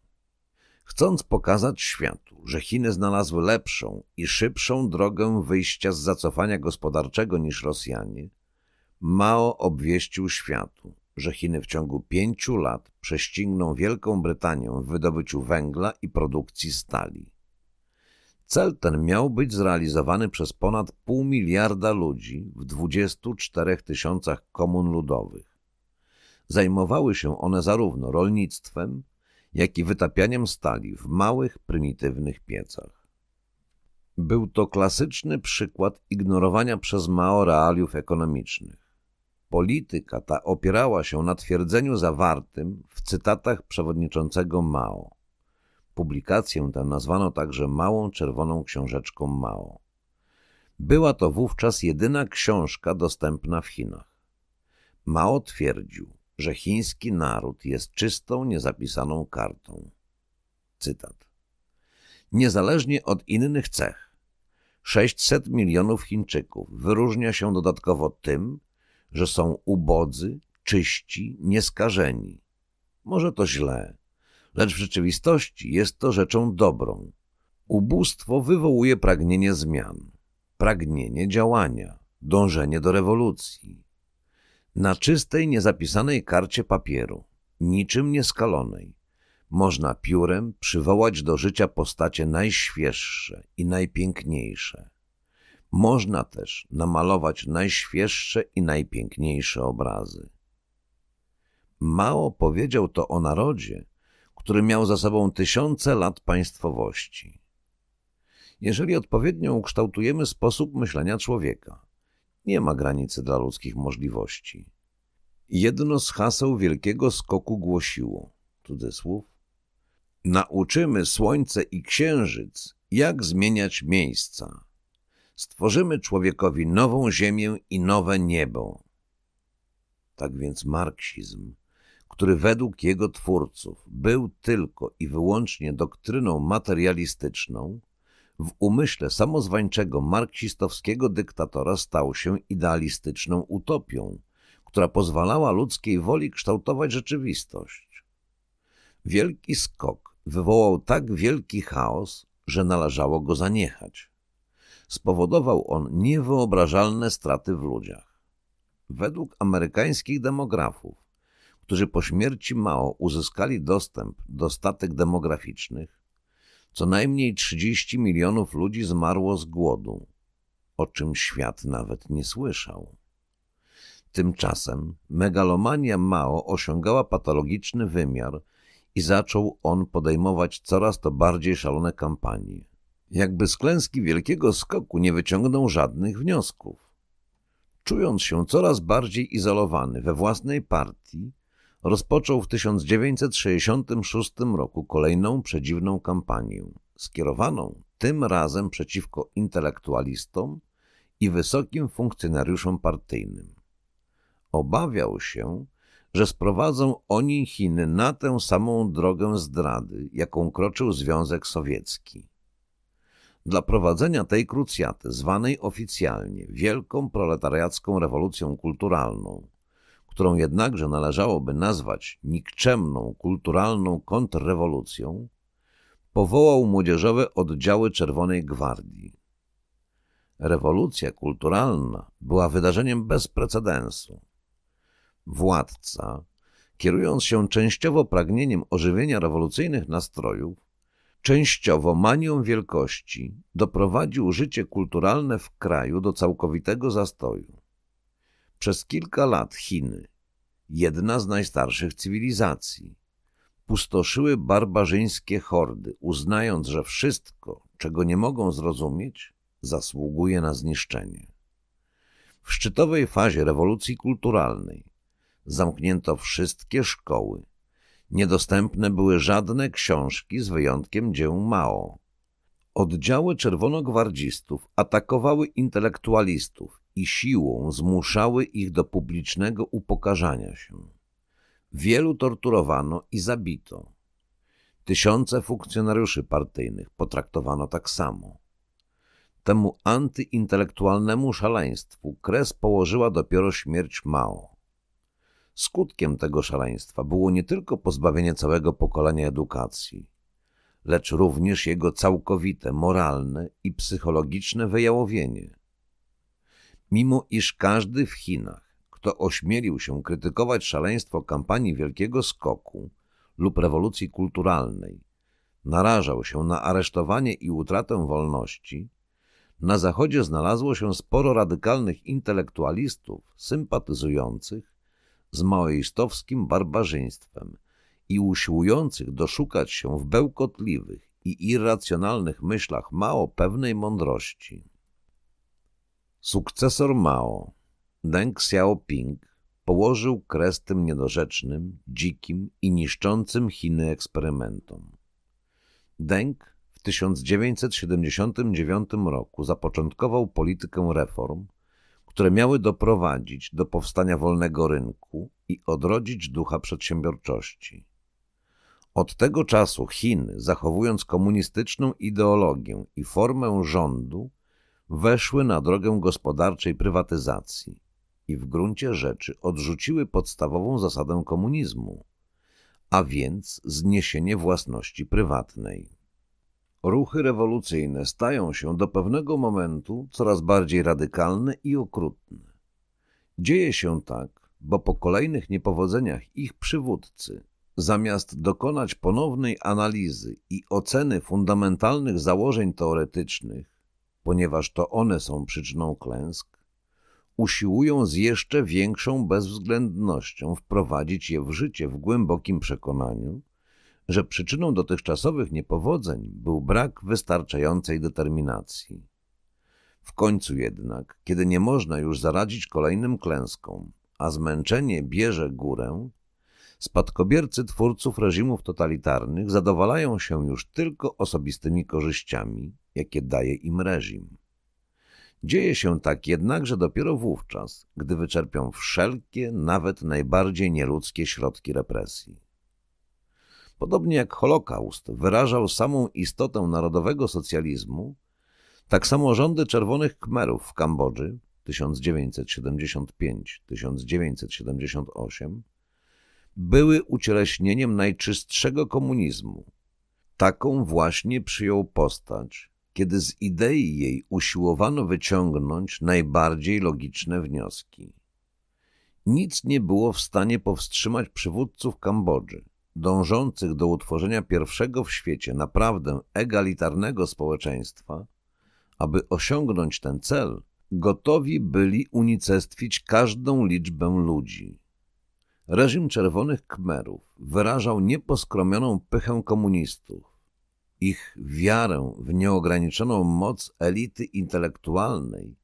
Chcąc pokazać światu, że Chiny znalazły lepszą i szybszą drogę wyjścia z zacofania gospodarczego niż Rosjanie, Mao obwieścił światu, że Chiny w ciągu pięciu lat prześcigną Wielką Brytanię w wydobyciu węgla i produkcji stali. Cel ten miał być zrealizowany przez ponad pół miliarda ludzi w 24 tysiącach komun ludowych. Zajmowały się one zarówno rolnictwem, jak i wytapianiem stali w małych, prymitywnych piecach. Był to klasyczny przykład ignorowania przez Mao realiów ekonomicznych. Polityka ta opierała się na twierdzeniu zawartym w cytatach przewodniczącego Mao. Publikację tę nazwano także Małą Czerwoną Książeczką Mao. Była to wówczas jedyna książka dostępna w Chinach. Mao twierdził, że chiński naród jest czystą, niezapisaną kartą. Cytat. Niezależnie od innych cech, 600 milionów Chińczyków wyróżnia się dodatkowo tym, że są ubodzy, czyści, nieskażeni. Może to źle, lecz w rzeczywistości jest to rzeczą dobrą. Ubóstwo wywołuje pragnienie zmian, pragnienie działania, dążenie do rewolucji. Na czystej, niezapisanej karcie papieru, niczym nieskalonej, można piórem przywołać do życia postacie najświeższe i najpiękniejsze. Można też namalować najświeższe i najpiękniejsze obrazy. Mało powiedział to o narodzie, który miał za sobą tysiące lat państwowości. Jeżeli odpowiednio ukształtujemy sposób myślenia człowieka, nie ma granicy dla ludzkich możliwości. Jedno z haseł Wielkiego Skoku głosiło, cudzysłów, nauczymy Słońce i Księżyc, jak zmieniać miejsca. Stworzymy człowiekowi nową ziemię i nowe niebo. Tak więc marksizm który według jego twórców był tylko i wyłącznie doktryną materialistyczną, w umyśle samozwańczego marksistowskiego dyktatora stał się idealistyczną utopią, która pozwalała ludzkiej woli kształtować rzeczywistość. Wielki skok wywołał tak wielki chaos, że należało go zaniechać. Spowodował on niewyobrażalne straty w ludziach. Według amerykańskich demografów którzy po śmierci Mao uzyskali dostęp do statek demograficznych, Co najmniej 30 milionów ludzi zmarło z głodu, o czym świat nawet nie słyszał. Tymczasem megalomania Mao osiągała patologiczny wymiar i zaczął on podejmować coraz to bardziej szalone kampanie. Jakby z klęski wielkiego skoku nie wyciągnął żadnych wniosków. Czując się coraz bardziej izolowany we własnej partii, rozpoczął w 1966 roku kolejną przedziwną kampanię, skierowaną tym razem przeciwko intelektualistom i wysokim funkcjonariuszom partyjnym. Obawiał się, że sprowadzą oni Chiny na tę samą drogę zdrady, jaką kroczył Związek Sowiecki. Dla prowadzenia tej krucjaty, zwanej oficjalnie Wielką Proletariacką Rewolucją Kulturalną, którą jednakże należałoby nazwać nikczemną kulturalną kontrrewolucją, powołał młodzieżowe oddziały Czerwonej Gwardii. Rewolucja kulturalna była wydarzeniem bez precedensu. Władca, kierując się częściowo pragnieniem ożywienia rewolucyjnych nastrojów, częściowo manią wielkości, doprowadził życie kulturalne w kraju do całkowitego zastoju. Przez kilka lat Chiny, jedna z najstarszych cywilizacji, pustoszyły barbarzyńskie hordy, uznając, że wszystko, czego nie mogą zrozumieć, zasługuje na zniszczenie. W szczytowej fazie rewolucji kulturalnej zamknięto wszystkie szkoły. Niedostępne były żadne książki z wyjątkiem dzieł Mao. Oddziały czerwonogwardzistów atakowały intelektualistów i siłą zmuszały ich do publicznego upokarzania się. Wielu torturowano i zabito. Tysiące funkcjonariuszy partyjnych potraktowano tak samo. Temu antyintelektualnemu szaleństwu kres położyła dopiero śmierć Mao. Skutkiem tego szaleństwa było nie tylko pozbawienie całego pokolenia edukacji, lecz również jego całkowite moralne i psychologiczne wyjałowienie. Mimo iż każdy w Chinach, kto ośmielił się krytykować szaleństwo kampanii Wielkiego Skoku lub rewolucji kulturalnej, narażał się na aresztowanie i utratę wolności, na Zachodzie znalazło się sporo radykalnych intelektualistów sympatyzujących z maoistowskim barbarzyństwem i usiłujących doszukać się w bełkotliwych i irracjonalnych myślach Mao pewnej mądrości. Sukcesor Mao, Deng Xiaoping, położył kres tym niedorzecznym, dzikim i niszczącym Chiny eksperymentom. Deng w 1979 roku zapoczątkował politykę reform, które miały doprowadzić do powstania wolnego rynku i odrodzić ducha przedsiębiorczości. Od tego czasu Chiny, zachowując komunistyczną ideologię i formę rządu, weszły na drogę gospodarczej prywatyzacji i w gruncie rzeczy odrzuciły podstawową zasadę komunizmu, a więc zniesienie własności prywatnej. Ruchy rewolucyjne stają się do pewnego momentu coraz bardziej radykalne i okrutne. Dzieje się tak, bo po kolejnych niepowodzeniach ich przywódcy, zamiast dokonać ponownej analizy i oceny fundamentalnych założeń teoretycznych, ponieważ to one są przyczyną klęsk, usiłują z jeszcze większą bezwzględnością wprowadzić je w życie w głębokim przekonaniu, że przyczyną dotychczasowych niepowodzeń był brak wystarczającej determinacji. W końcu jednak, kiedy nie można już zaradzić kolejnym klęskom, a zmęczenie bierze górę, spadkobiercy twórców reżimów totalitarnych zadowalają się już tylko osobistymi korzyściami, jakie daje im reżim. Dzieje się tak jednakże dopiero wówczas, gdy wyczerpią wszelkie, nawet najbardziej nieludzkie środki represji. Podobnie jak Holokaust wyrażał samą istotę narodowego socjalizmu, tak samo rządy Czerwonych Khmerów w Kambodży 1975-1978 były ucieleśnieniem najczystszego komunizmu. Taką właśnie przyjął postać, kiedy z idei jej usiłowano wyciągnąć najbardziej logiczne wnioski. Nic nie było w stanie powstrzymać przywódców Kambodży, dążących do utworzenia pierwszego w świecie naprawdę egalitarnego społeczeństwa, aby osiągnąć ten cel, gotowi byli unicestwić każdą liczbę ludzi. Reżim Czerwonych Kmerów wyrażał nieposkromioną pychę komunistów, ich wiarę w nieograniczoną moc elity intelektualnej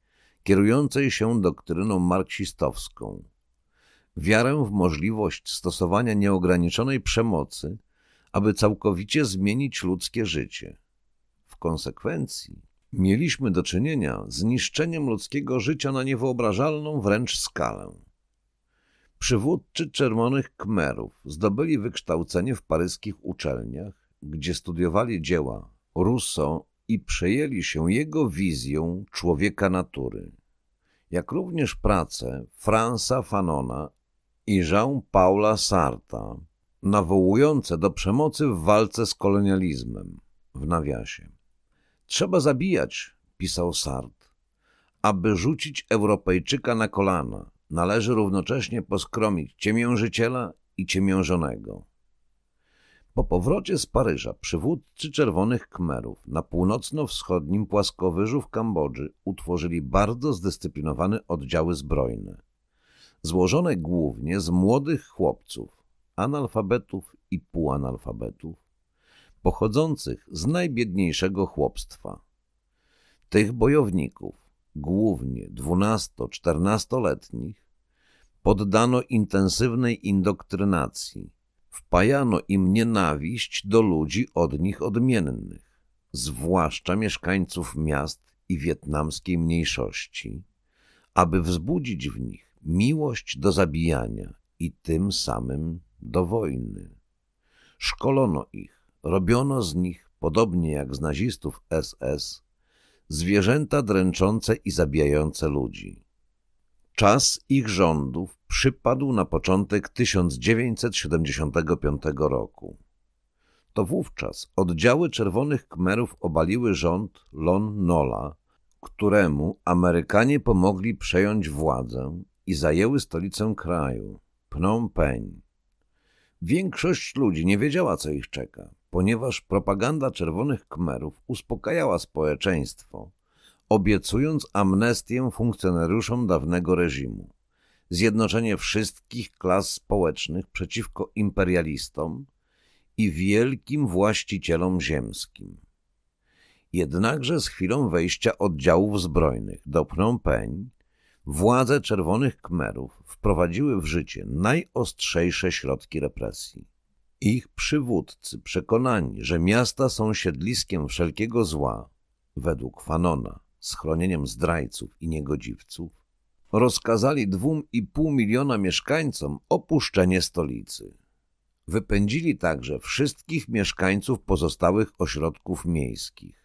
kierującej się doktryną marksistowską, wiarę w możliwość stosowania nieograniczonej przemocy, aby całkowicie zmienić ludzkie życie. W konsekwencji mieliśmy do czynienia z niszczeniem ludzkiego życia na niewyobrażalną wręcz skalę. Przywódcy Czerwonych Kmerów zdobyli wykształcenie w paryskich uczelniach, gdzie studiowali dzieła Rousseau i przejęli się jego wizją człowieka natury, jak również prace Franza Fanona i Jean-Paula Sarta, nawołujące do przemocy w walce z kolonializmem, w nawiasie. Trzeba zabijać, pisał Sart, aby rzucić Europejczyka na kolana, należy równocześnie poskromić ciemiężyciela i ciemiężonego. Po powrocie z Paryża przywódcy Czerwonych Kmerów na północno-wschodnim płaskowyżu w Kambodży utworzyli bardzo zdyscyplinowane oddziały zbrojne, złożone głównie z młodych chłopców, analfabetów i półanalfabetów, pochodzących z najbiedniejszego chłopstwa. Tych bojowników, głównie dwunasto-czternastoletnich, poddano intensywnej indoktrynacji – wpajano im nienawiść do ludzi od nich odmiennych, zwłaszcza mieszkańców miast i wietnamskiej mniejszości, aby wzbudzić w nich miłość do zabijania i tym samym do wojny. Szkolono ich, robiono z nich, podobnie jak z nazistów SS, zwierzęta dręczące i zabijające ludzi. Czas ich rządów przypadł na początek 1975 roku. To wówczas oddziały Czerwonych Kmerów obaliły rząd Lon Nola, któremu Amerykanie pomogli przejąć władzę i zajęły stolicę kraju, Phnom Penh. Większość ludzi nie wiedziała, co ich czeka, ponieważ propaganda Czerwonych Kmerów uspokajała społeczeństwo, obiecując amnestię funkcjonariuszom dawnego reżimu, zjednoczenie wszystkich klas społecznych przeciwko imperialistom i wielkim właścicielom ziemskim. Jednakże z chwilą wejścia oddziałów zbrojnych do Phnom Penh władze Czerwonych Kmerów wprowadziły w życie najostrzejsze środki represji. Ich przywódcy przekonani, że miasta są siedliskiem wszelkiego zła, według Fanona, schronieniem zdrajców i niegodziwców, rozkazali dwóm i pół miliona mieszkańcom opuszczenie stolicy. Wypędzili także wszystkich mieszkańców pozostałych ośrodków miejskich.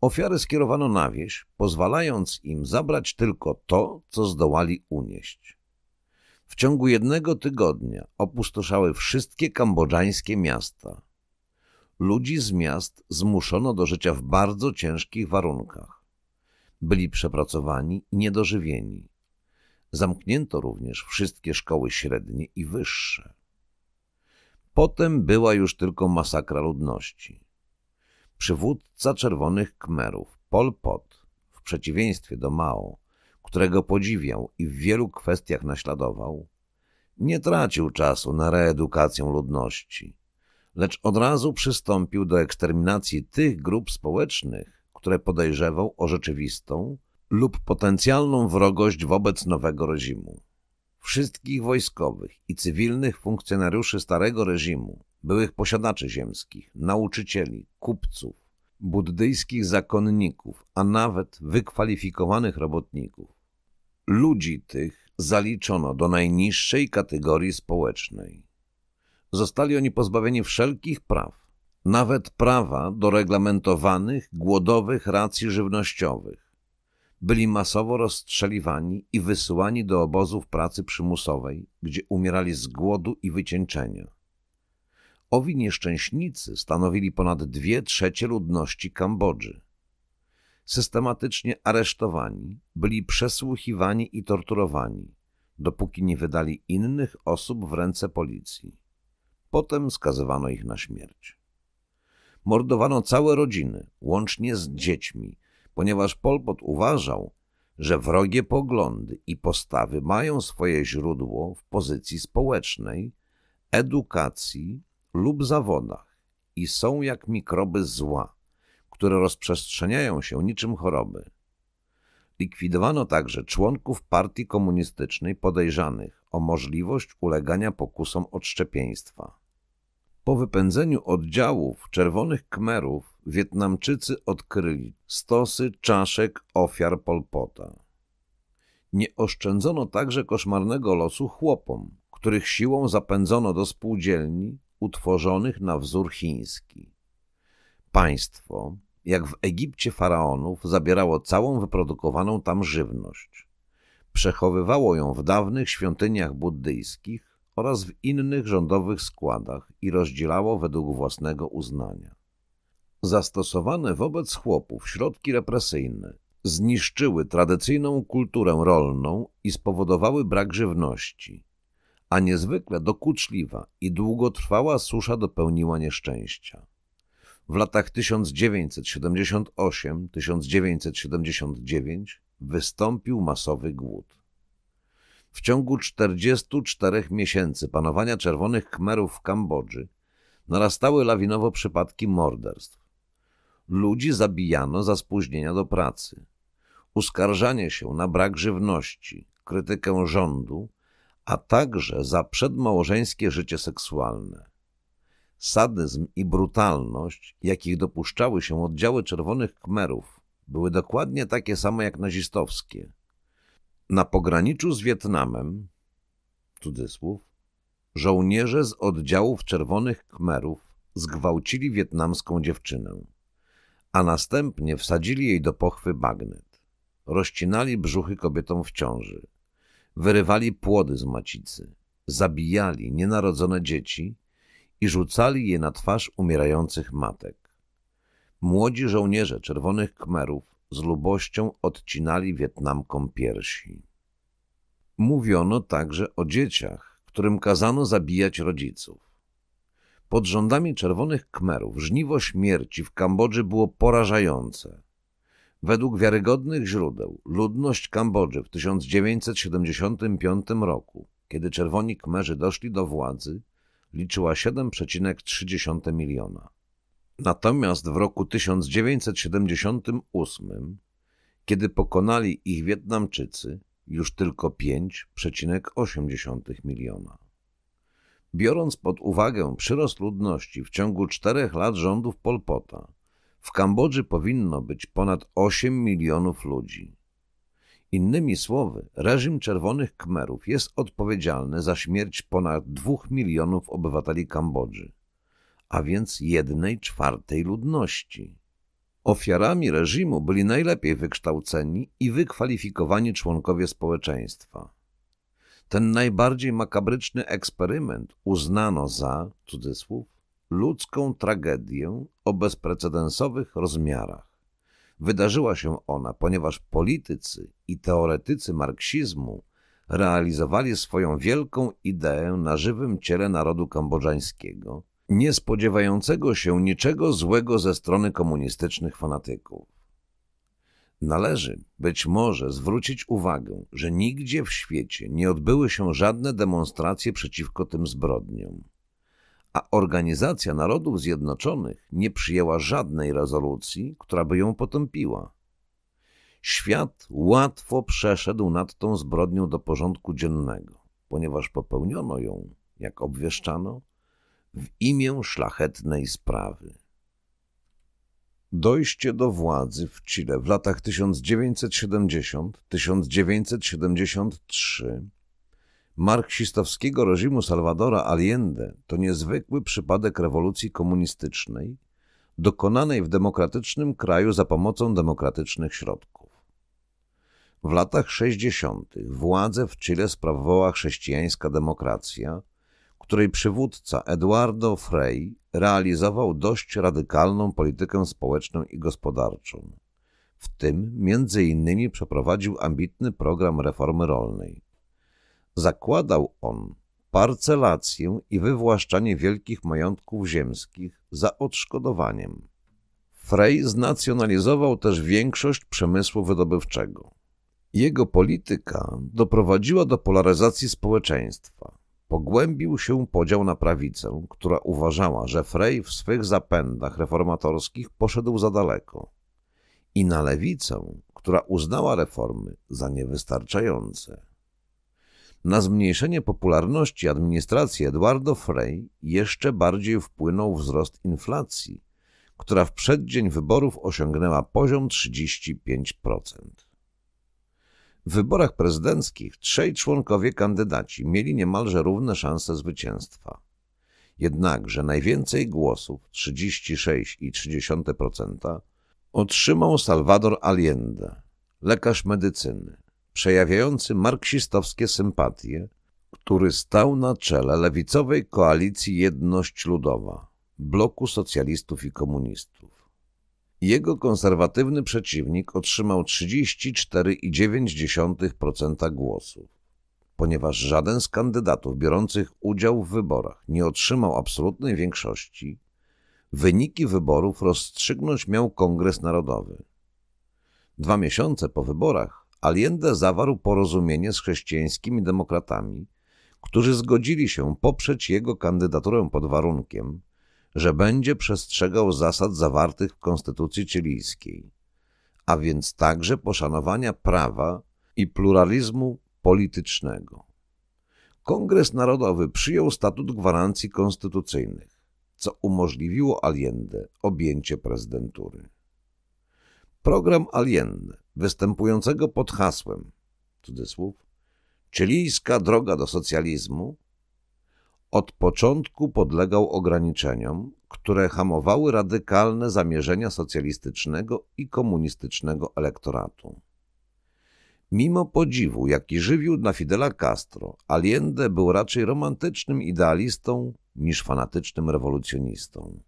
Ofiary skierowano na wieś, pozwalając im zabrać tylko to, co zdołali unieść. W ciągu jednego tygodnia opustoszały wszystkie kambodżańskie miasta. Ludzi z miast zmuszono do życia w bardzo ciężkich warunkach. Byli przepracowani i niedożywieni. Zamknięto również wszystkie szkoły średnie i wyższe. Potem była już tylko masakra ludności. Przywódca Czerwonych Kmerów, Pol Pot, w przeciwieństwie do Mao, którego podziwiał i w wielu kwestiach naśladował, nie tracił czasu na reedukację ludności, lecz od razu przystąpił do eksterminacji tych grup społecznych, które podejrzewał o rzeczywistą lub potencjalną wrogość wobec nowego reżimu. Wszystkich wojskowych i cywilnych funkcjonariuszy starego reżimu, byłych posiadaczy ziemskich, nauczycieli, kupców, buddyjskich zakonników, a nawet wykwalifikowanych robotników. Ludzi tych zaliczono do najniższej kategorii społecznej. Zostali oni pozbawieni wszelkich praw, nawet prawa do reglamentowanych, głodowych racji żywnościowych. Byli masowo rozstrzeliwani i wysyłani do obozów pracy przymusowej, gdzie umierali z głodu i wycieńczenia. Owi nieszczęśnicy stanowili ponad dwie trzecie ludności Kambodży. Systematycznie aresztowani, byli przesłuchiwani i torturowani, dopóki nie wydali innych osób w ręce policji. Potem skazywano ich na śmierć. Mordowano całe rodziny, łącznie z dziećmi, ponieważ Pol Pot uważał, że wrogie poglądy i postawy mają swoje źródło w pozycji społecznej, edukacji lub zawodach i są jak mikroby zła, które rozprzestrzeniają się niczym choroby. Likwidowano także członków partii komunistycznej podejrzanych o możliwość ulegania pokusom odszczepieństwa. Po wypędzeniu oddziałów czerwonych kmerów Wietnamczycy odkryli stosy czaszek ofiar Polpota. Nie oszczędzono także koszmarnego losu chłopom, których siłą zapędzono do spółdzielni utworzonych na wzór chiński. Państwo, jak w Egipcie faraonów, zabierało całą wyprodukowaną tam żywność. Przechowywało ją w dawnych świątyniach buddyjskich oraz w innych rządowych składach i rozdzielało według własnego uznania. Zastosowane wobec chłopów środki represyjne zniszczyły tradycyjną kulturę rolną i spowodowały brak żywności, a niezwykle dokuczliwa i długotrwała susza dopełniła nieszczęścia. W latach 1978-1979 wystąpił masowy głód. W ciągu 44 miesięcy panowania Czerwonych Khmerów w Kambodży narastały lawinowo przypadki morderstw. Ludzi zabijano za spóźnienia do pracy. Uskarżanie się na brak żywności, krytykę rządu, a także za przedmałżeńskie życie seksualne. Sadyzm i brutalność, jakich dopuszczały się oddziały Czerwonych Khmerów, były dokładnie takie same jak nazistowskie. Na pograniczu z Wietnamem, cudzysłów, żołnierze z oddziałów Czerwonych Khmerów zgwałcili wietnamską dziewczynę, a następnie wsadzili jej do pochwy bagnet. Rozcinali brzuchy kobietom w ciąży, wyrywali płody z macicy, zabijali nienarodzone dzieci i rzucali je na twarz umierających matek. Młodzi żołnierze Czerwonych Khmerów z lubością odcinali Wietnamkom piersi. Mówiono także o dzieciach, którym kazano zabijać rodziców. Pod rządami Czerwonych Khmerów żniwo śmierci w Kambodży było porażające. Według wiarygodnych źródeł ludność Kambodży w 1975 roku, kiedy Czerwoni Khmerzy doszli do władzy, liczyła 7,3 miliona. Natomiast w roku 1978, kiedy pokonali ich Wietnamczycy, już tylko 5,8 miliona. Biorąc pod uwagę przyrost ludności w ciągu czterech lat rządów Polpota, w Kambodży powinno być ponad 8 milionów ludzi. Innymi słowy, reżim Czerwonych Kmerów jest odpowiedzialny za śmierć ponad 2 milionów obywateli Kambodży, a więc jednej czwartej ludności. Ofiarami reżimu byli najlepiej wykształceni i wykwalifikowani członkowie społeczeństwa. Ten najbardziej makabryczny eksperyment uznano za, cudzysłów, ludzką tragedię o bezprecedensowych rozmiarach. Wydarzyła się ona, ponieważ politycy i teoretycy marksizmu realizowali swoją wielką ideę na żywym ciele narodu kambodżańskiego, nie spodziewającego się niczego złego ze strony komunistycznych fanatyków. Należy być może zwrócić uwagę, że nigdzie w świecie nie odbyły się żadne demonstracje przeciwko tym zbrodniom, a Organizacja Narodów Zjednoczonych nie przyjęła żadnej rezolucji, która by ją potępiła. Świat łatwo przeszedł nad tą zbrodnią do porządku dziennego, ponieważ popełniono ją, jak obwieszczano, w imię szlachetnej sprawy. Dojście do władzy w Chile w latach 1970-1973 marksistowskiego reżimu Salvadora Allende to niezwykły przypadek rewolucji komunistycznej dokonanej w demokratycznym kraju za pomocą demokratycznych środków. W latach 60. władzę w Chile sprawowała chrześcijańska demokracja, której przywódca Eduardo Frei realizował dość radykalną politykę społeczną i gospodarczą. W tym między innymi przeprowadził ambitny program reformy rolnej. Zakładał on, parcelację i wywłaszczanie wielkich majątków ziemskich za odszkodowaniem. Frey znacjonalizował też większość przemysłu wydobywczego. Jego polityka doprowadziła do polaryzacji społeczeństwa. Pogłębił się podział na prawicę, która uważała, że Frey w swych zapędach reformatorskich poszedł za daleko, i na lewicę, która uznała reformy za niewystarczające. Na zmniejszenie popularności administracji Eduardo Frey jeszcze bardziej wpłynął wzrost inflacji, która w przeddzień wyborów osiągnęła poziom 35%. W wyborach prezydenckich trzej członkowie kandydaci mieli niemalże równe szanse zwycięstwa. Jednakże najwięcej głosów, 36,3%, otrzymał Salvador Allende, lekarz medycyny, przejawiający marksistowskie sympatie, który stał na czele lewicowej koalicji Jedność Ludowa, bloku socjalistów i komunistów. Jego konserwatywny przeciwnik otrzymał 34,9% głosów. Ponieważ żaden z kandydatów biorących udział w wyborach nie otrzymał absolutnej większości, wyniki wyborów rozstrzygnąć miał Kongres Narodowy. Dwa miesiące po wyborach Allende zawarł porozumienie z chrześcijańskimi demokratami, którzy zgodzili się poprzeć jego kandydaturę pod warunkiem, że będzie przestrzegał zasad zawartych w konstytucji chilijskiej, a więc także poszanowania prawa i pluralizmu politycznego. Kongres Narodowy przyjął statut gwarancji konstytucyjnych, co umożliwiło Allende objęcie prezydentury. Program Allende, występującego pod hasłem, cudzysłów, chilijska droga do socjalizmu, od początku podlegał ograniczeniom, które hamowały radykalne zamierzenia socjalistycznego i komunistycznego elektoratu. Mimo podziwu, jaki żywił dla Fidela Castro, Allende był raczej romantycznym idealistą niż fanatycznym rewolucjonistą.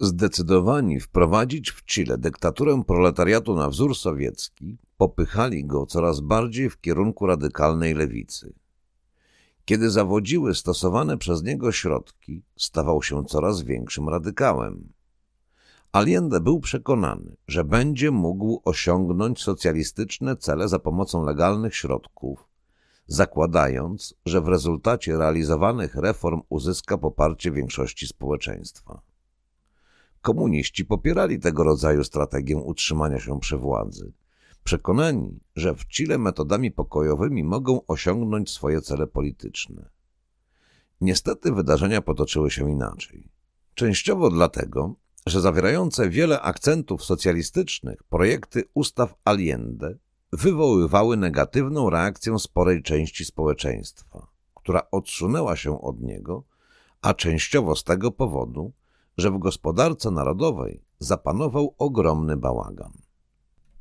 Zdecydowani wprowadzić w Chile dyktaturę proletariatu na wzór sowiecki, popychali go coraz bardziej w kierunku radykalnej lewicy. Kiedy zawodziły stosowane przez niego środki, stawał się coraz większym radykałem. Allende był przekonany, że będzie mógł osiągnąć socjalistyczne cele za pomocą legalnych środków, zakładając, że w rezultacie realizowanych reform uzyska poparcie większości społeczeństwa. Komuniści popierali tego rodzaju strategię utrzymania się przy władzy, przekonani, że w Chile metodami pokojowymi mogą osiągnąć swoje cele polityczne. Niestety wydarzenia potoczyły się inaczej. Częściowo dlatego, że zawierające wiele akcentów socjalistycznych projekty ustaw Allende wywoływały negatywną reakcję sporej części społeczeństwa, która odsunęła się od niego, a częściowo z tego powodu, że w gospodarce narodowej zapanował ogromny bałagan.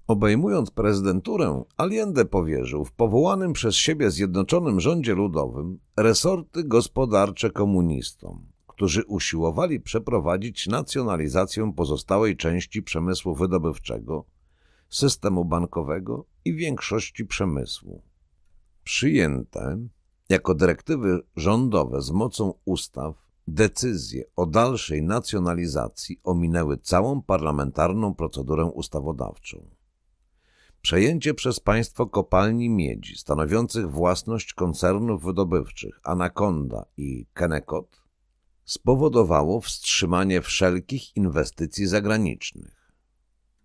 Obejmując prezydenturę, Allende powierzył w powołanym przez siebie Zjednoczonym Rządzie Ludowym resorty gospodarcze komunistom, którzy usiłowali przeprowadzić nacjonalizację pozostałej części przemysłu wydobywczego, systemu bankowego i większości przemysłu. Przyjęte jako dyrektywy rządowe z mocą ustaw decyzje o dalszej nacjonalizacji ominęły całą parlamentarną procedurę ustawodawczą. Przejęcie przez państwo kopalni miedzi stanowiących własność koncernów wydobywczych Anaconda i Kennecott spowodowało wstrzymanie wszelkich inwestycji zagranicznych.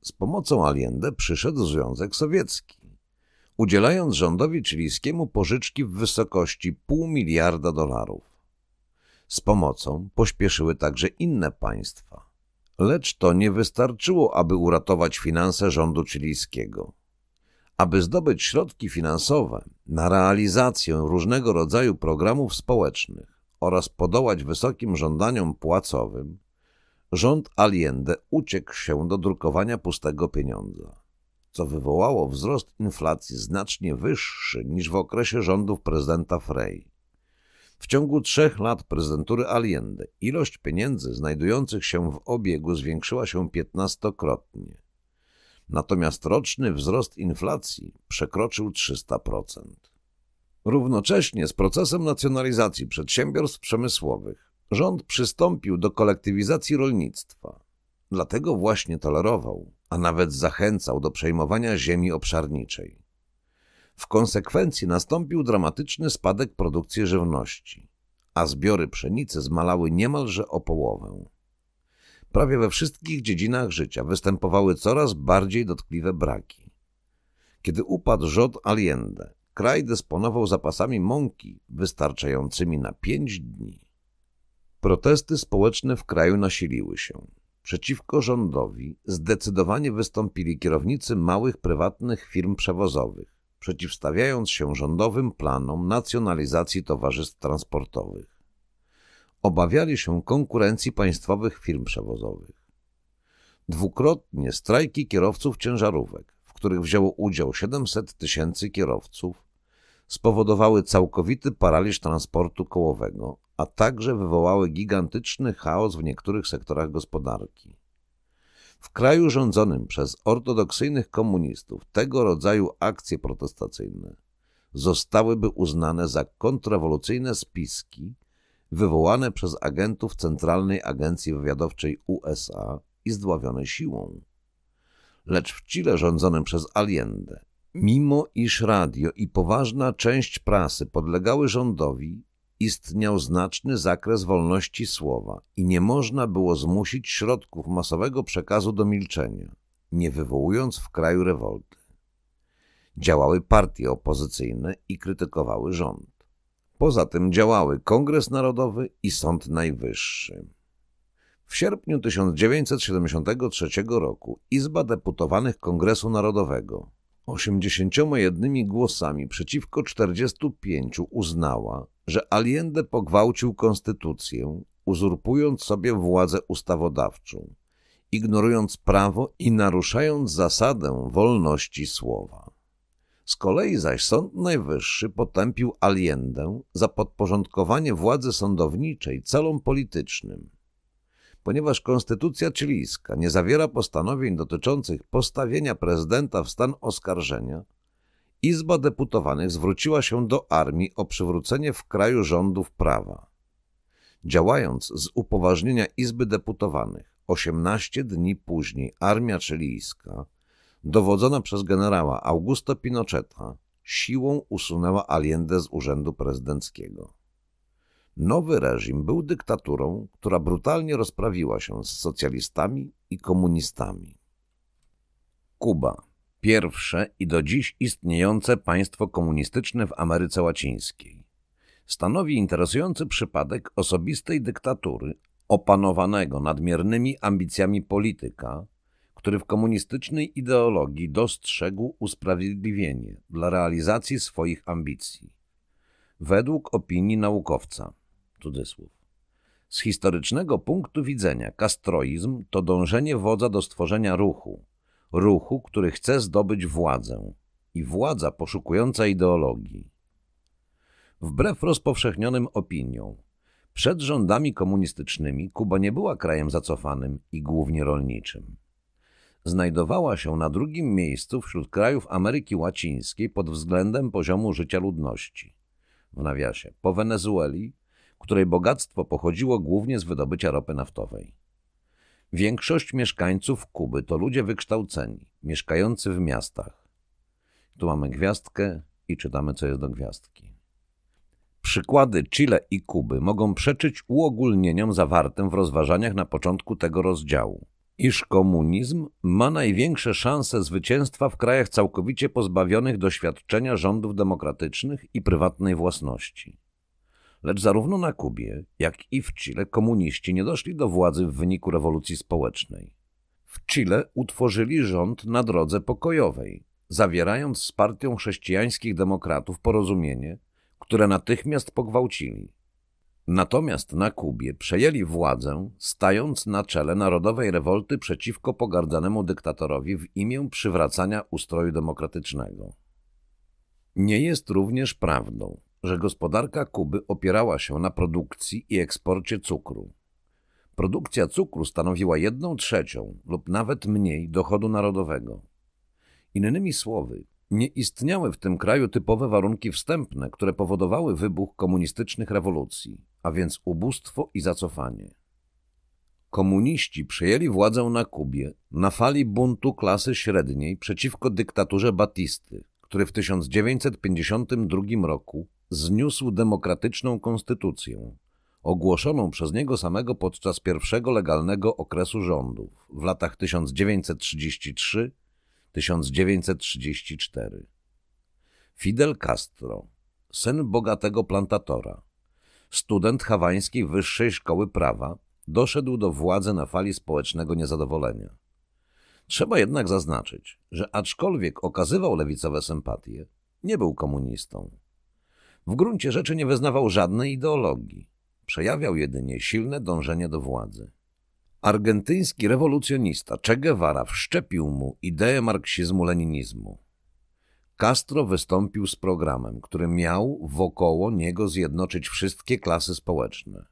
Z pomocą Allende przyszedł Związek Sowiecki, udzielając rządowi chilijskiemu pożyczki w wysokości pół miliarda dolarów. Z pomocą pośpieszyły także inne państwa. Lecz to nie wystarczyło, aby uratować finanse rządu chilijskiego. Aby zdobyć środki finansowe na realizację różnego rodzaju programów społecznych oraz podołać wysokim żądaniom płacowym, rząd Allende uciekł się do drukowania pustego pieniądza, co wywołało wzrost inflacji znacznie wyższy niż w okresie rządów prezydenta Frey. W ciągu trzech lat prezydentury Allende ilość pieniędzy znajdujących się w obiegu zwiększyła się piętnastokrotnie natomiast roczny wzrost inflacji przekroczył 300%. Równocześnie z procesem nacjonalizacji przedsiębiorstw przemysłowych rząd przystąpił do kolektywizacji rolnictwa. Dlatego właśnie tolerował, a nawet zachęcał do przejmowania ziemi obszarniczej. W konsekwencji nastąpił dramatyczny spadek produkcji żywności, a zbiory pszenicy zmalały niemalże o połowę. Prawie we wszystkich dziedzinach życia występowały coraz bardziej dotkliwe braki. Kiedy upadł rząd Allende, kraj dysponował zapasami mąki wystarczającymi na pięć dni. Protesty społeczne w kraju nasiliły się. Przeciwko rządowi zdecydowanie wystąpili kierownicy małych prywatnych firm przewozowych, przeciwstawiając się rządowym planom nacjonalizacji towarzystw transportowych. Obawiali się konkurencji państwowych firm przewozowych. Dwukrotnie strajki kierowców ciężarówek, w których wzięło udział 700 tysięcy kierowców, spowodowały całkowity paraliż transportu kołowego, a także wywołały gigantyczny chaos w niektórych sektorach gospodarki. W kraju rządzonym przez ortodoksyjnych komunistów tego rodzaju akcje protestacyjne zostałyby uznane za kontrrewolucyjne spiski wywołane przez agentów Centralnej Agencji Wywiadowczej USA i zdławione siłą. Lecz w Chile rządzonym przez Allende, mimo iż radio i poważna część prasy podlegały rządowi, istniał znaczny zakres wolności słowa i nie można było zmusić środków masowego przekazu do milczenia, nie wywołując w kraju rewolty. Działały partie opozycyjne i krytykowały rząd. Poza tym działały Kongres Narodowy i Sąd Najwyższy. W sierpniu 1973 roku Izba Deputowanych Kongresu Narodowego 81 głosami przeciwko 45 uznała, że Allende pogwałcił konstytucję, uzurpując sobie władzę ustawodawczą, ignorując prawo i naruszając zasadę wolności słowa. Z kolei zaś Sąd Najwyższy potępił Allendę za podporządkowanie władzy sądowniczej celom politycznym. Ponieważ konstytucja chilijska nie zawiera postanowień dotyczących postawienia prezydenta w stan oskarżenia, Izba Deputowanych zwróciła się do armii o przywrócenie w kraju rządów prawa. Działając z upoważnienia Izby Deputowanych, 18 dni później armia chilijska dowodzona przez generała Augusto Pinocheta, siłą usunęła Allende z urzędu prezydenckiego. Nowy reżim był dyktaturą, która brutalnie rozprawiła się z socjalistami i komunistami. Kuba, pierwsze i do dziś istniejące państwo komunistyczne w Ameryce Łacińskiej, stanowi interesujący przypadek osobistej dyktatury opanowanego nadmiernymi ambicjami polityka, który w komunistycznej ideologii dostrzegł usprawiedliwienie dla realizacji swoich ambicji. Według opinii naukowca, cudzysłów, z historycznego punktu widzenia kastroizm to dążenie wodza do stworzenia ruchu, ruchu, który chce zdobyć władzę i władza poszukująca ideologii. Wbrew rozpowszechnionym opiniom, przed rządami komunistycznymi Kuba nie była krajem zacofanym i głównie rolniczym znajdowała się na drugim miejscu wśród krajów Ameryki Łacińskiej pod względem poziomu życia ludności. W nawiasie, po Wenezueli, której bogactwo pochodziło głównie z wydobycia ropy naftowej. Większość mieszkańców Kuby to ludzie wykształceni, mieszkający w miastach. Tu mamy gwiazdkę i czytamy, co jest do gwiazdki. Przykłady Chile i Kuby mogą przeczyć uogólnieniom zawartym w rozważaniach na początku tego rozdziału iż komunizm ma największe szanse zwycięstwa w krajach całkowicie pozbawionych doświadczenia rządów demokratycznych i prywatnej własności. Lecz zarówno na Kubie, jak i w Chile komuniści nie doszli do władzy w wyniku rewolucji społecznej. W Chile utworzyli rząd na drodze pokojowej, zawierając z partią chrześcijańskich demokratów porozumienie, które natychmiast pogwałcili. Natomiast na Kubie przejęli władzę, stając na czele narodowej rewolty przeciwko pogardzanemu dyktatorowi w imię przywracania ustroju demokratycznego. Nie jest również prawdą, że gospodarka Kuby opierała się na produkcji i eksporcie cukru. Produkcja cukru stanowiła jedną trzecią lub nawet mniej dochodu narodowego. Innymi słowy, Nie istniały w tym kraju typowe warunki wstępne, które powodowały wybuch komunistycznych rewolucji, a więc ubóstwo i zacofanie. Komuniści przejęli władzę na Kubie na fali buntu klasy średniej przeciwko dyktaturze Batisty, który w 1952 roku zniósł demokratyczną konstytucję, ogłoszoną przez niego samego podczas pierwszego legalnego okresu rządów w latach 1933-1934. Fidel Castro, syn bogatego plantatora, student hawańskiej Wyższej Szkoły Prawa, doszedł do władzy na fali społecznego niezadowolenia. Trzeba jednak zaznaczyć, że aczkolwiek okazywał lewicowe sympatie, nie był komunistą. W gruncie rzeczy nie wyznawał żadnej ideologii. Przejawiał jedynie silne dążenie do władzy. Argentyński rewolucjonista Che Guevara wszczepił mu ideę marksizmu-leninizmu. Castro wystąpił z programem, który miał wokoło niego zjednoczyć wszystkie klasy społeczne.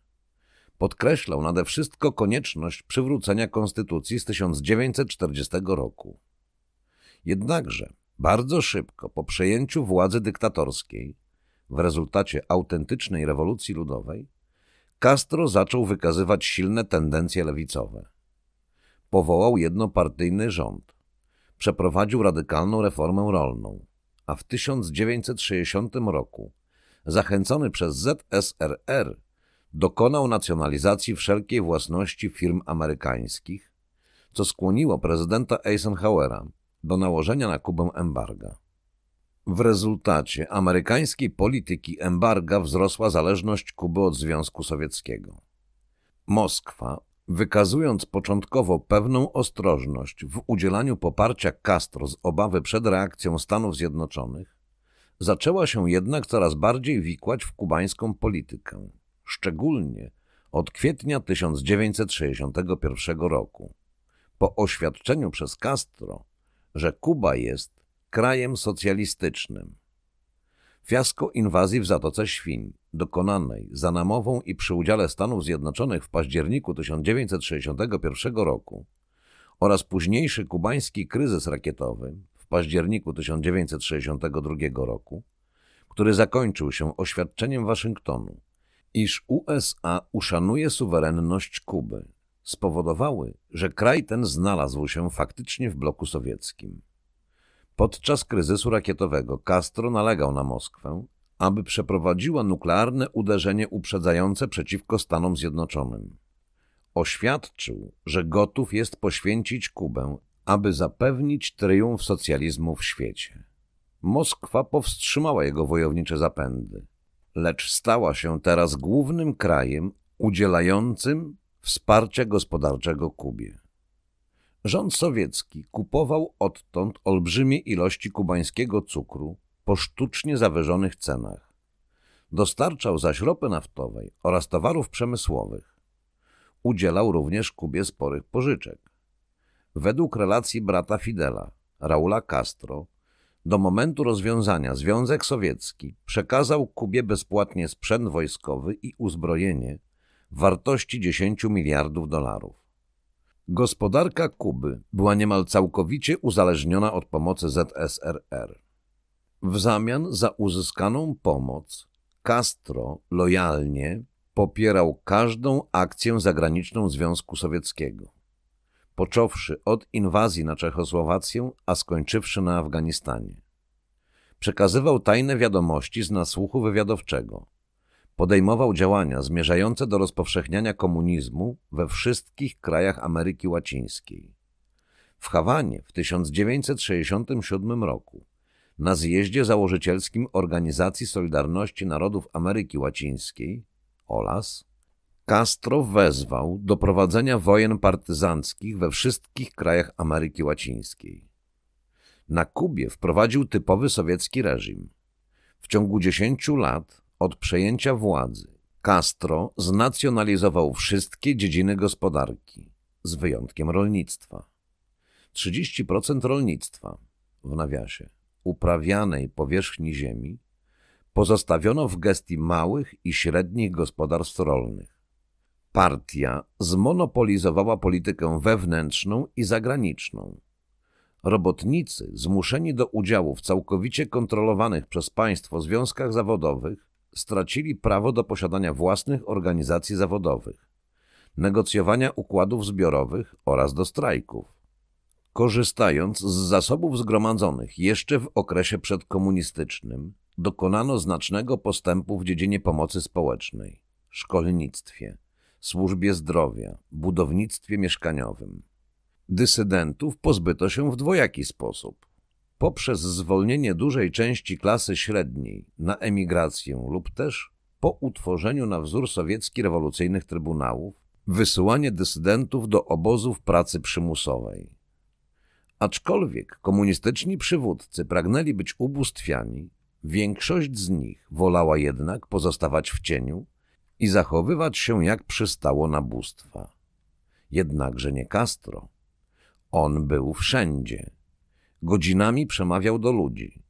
Podkreślał nade wszystko konieczność przywrócenia konstytucji z 1940 roku. Jednakże bardzo szybko po przejęciu władzy dyktatorskiej, w rezultacie autentycznej rewolucji ludowej, Castro zaczął wykazywać silne tendencje lewicowe. Powołał jednopartyjny rząd. Przeprowadził radykalną reformę rolną, a w 1960 roku, zachęcony przez ZSRR, dokonał nacjonalizacji wszelkiej własności firm amerykańskich, co skłoniło prezydenta Eisenhowera do nałożenia na Kubę embarga. W rezultacie amerykańskiej polityki embarga wzrosła zależność Kuby od Związku Sowieckiego. Moskwa, wykazując początkowo pewną ostrożność w udzielaniu poparcia Castro z obawy przed reakcją Stanów Zjednoczonych, zaczęła się jednak coraz bardziej wikłać w kubańską politykę, szczególnie od kwietnia 1961 roku, po oświadczeniu przez Castro, że Kuba jest krajem socjalistycznym. Fiasko inwazji w Zatoce Świń, dokonanej za namową i przy udziale Stanów Zjednoczonych w październiku 1961 roku oraz późniejszy kubański kryzys rakietowy w październiku 1962 roku, który zakończył się oświadczeniem Waszyngtonu, iż USA uszanuje suwerenność Kuby, spowodowały, że kraj ten znalazł się faktycznie w bloku sowieckim. Podczas kryzysu rakietowego Castro nalegał na Moskwę, aby przeprowadziła nuklearne uderzenie uprzedzające przeciwko Stanom Zjednoczonym. Oświadczył, że gotów jest poświęcić Kubę, aby zapewnić triumf socjalizmu w świecie. Moskwa powstrzymała jego wojownicze zapędy, lecz stała się teraz głównym krajem udzielającym wsparcia gospodarczego Kubie. Rząd sowiecki kupował odtąd olbrzymie ilości kubańskiego cukru po sztucznie zawyżonych cenach. Dostarczał zaś ropy naftowej oraz towarów przemysłowych. Udzielał również Kubie sporych pożyczek. Według relacji brata Fidela, Raula Castro, do momentu rozwiązania Związek Sowiecki przekazał Kubie bezpłatnie sprzęt wojskowy i uzbrojenie wartości 10 miliardów dolarów. Gospodarka Kuby była niemal całkowicie uzależniona od pomocy ZSRR. W zamian za uzyskaną pomoc Castro lojalnie popierał każdą akcję zagraniczną Związku Sowieckiego, począwszy od inwazji na Czechosłowację, a skończywszy na Afganistanie. Przekazywał tajne wiadomości z nasłuchu wywiadowczego – podejmował działania zmierzające do rozpowszechniania komunizmu we wszystkich krajach Ameryki Łacińskiej. W Hawanie w 1967 roku na zjeździe założycielskim Organizacji Solidarności Narodów Ameryki Łacińskiej OLAS Castro wezwał do prowadzenia wojen partyzanckich we wszystkich krajach Ameryki Łacińskiej. Na Kubie wprowadził typowy sowiecki reżim. W ciągu dziesięciu lat od przejęcia władzy Castro znacjonalizował wszystkie dziedziny gospodarki, z wyjątkiem rolnictwa. 30% rolnictwa, w nawiasie, uprawianej powierzchni ziemi, pozostawiono w gestii małych i średnich gospodarstw rolnych. Partia zmonopolizowała politykę wewnętrzną i zagraniczną. Robotnicy zmuszeni do udziału w całkowicie kontrolowanych przez państwo związkach zawodowych stracili prawo do posiadania własnych organizacji zawodowych, negocjowania układów zbiorowych oraz do strajków. Korzystając z zasobów zgromadzonych jeszcze w okresie przedkomunistycznym, dokonano znacznego postępu w dziedzinie pomocy społecznej, szkolnictwie, służbie zdrowia, budownictwie mieszkaniowym. Dysydentów pozbyto się w dwojaki sposób. Poprzez zwolnienie dużej części klasy średniej na emigrację lub też po utworzeniu na wzór sowiecki rewolucyjnych trybunałów, wysyłanie dysydentów do obozów pracy przymusowej. Aczkolwiek komunistyczni przywódcy pragnęli być ubóstwiani, większość z nich wolała jednak pozostawać w cieniu i zachowywać się jak przystało na bóstwa. Jednakże nie Castro. On był wszędzie. Godzinami przemawiał do ludzi.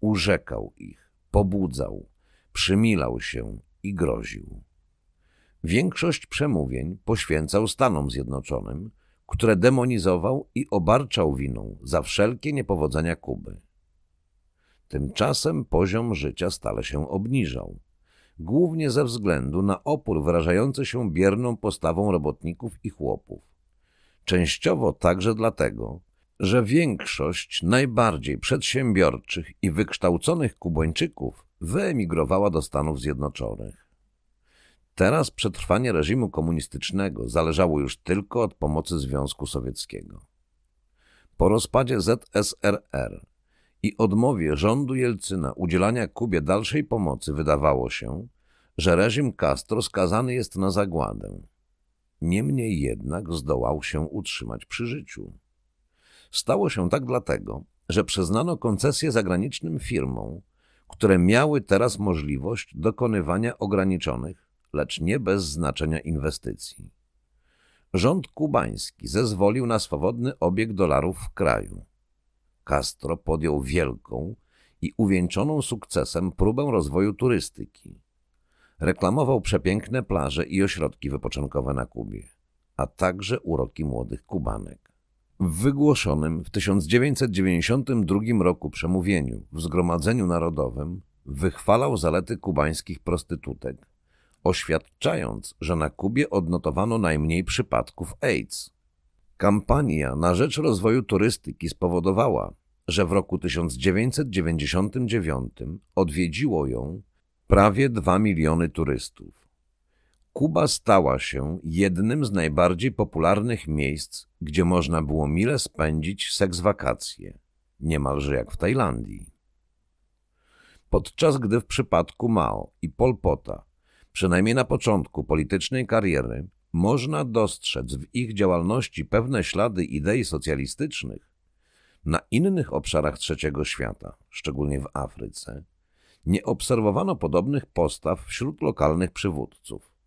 Urzekał ich, pobudzał, przymilał się i groził. Większość przemówień poświęcał Stanom Zjednoczonym, które demonizował i obarczał winą za wszelkie niepowodzenia Kuby. Tymczasem poziom życia stale się obniżał, głównie ze względu na opór wyrażający się bierną postawą robotników i chłopów. Częściowo także dlatego, że większość najbardziej przedsiębiorczych i wykształconych Kubończyków wyemigrowała do Stanów Zjednoczonych. Teraz przetrwanie reżimu komunistycznego zależało już tylko od pomocy Związku Sowieckiego. Po rozpadzie ZSRR i odmowie rządu Jelcyna udzielania Kubie dalszej pomocy wydawało się, że reżim Castro skazany jest na zagładę. Niemniej jednak zdołał się utrzymać przy życiu. Stało się tak dlatego, że przyznano koncesje zagranicznym firmom, które miały teraz możliwość dokonywania ograniczonych, lecz nie bez znaczenia inwestycji. Rząd kubański zezwolił na swobodny obieg dolarów w kraju. Castro podjął wielką i uwieńczoną sukcesem próbę rozwoju turystyki. Reklamował przepiękne plaże i ośrodki wypoczynkowe na Kubie, a także uroki młodych Kubanek. W wygłoszonym w 1992 roku przemówieniu w Zgromadzeniu Narodowym wychwalał zalety kubańskich prostytutek, oświadczając, że na Kubie odnotowano najmniej przypadków AIDS. Kampania na rzecz rozwoju turystyki spowodowała, że w roku 1999 odwiedziło ją prawie 2 miliony turystów. Kuba stała się jednym z najbardziej popularnych miejsc, gdzie można było mile spędzić seks wakacje, niemalże jak w Tajlandii. Podczas gdy w przypadku Mao i Pol Pota, przynajmniej na początku politycznej kariery, można dostrzec w ich działalności pewne ślady idei socjalistycznych, na innych obszarach trzeciego świata, szczególnie w Afryce, nie obserwowano podobnych postaw wśród lokalnych przywódców.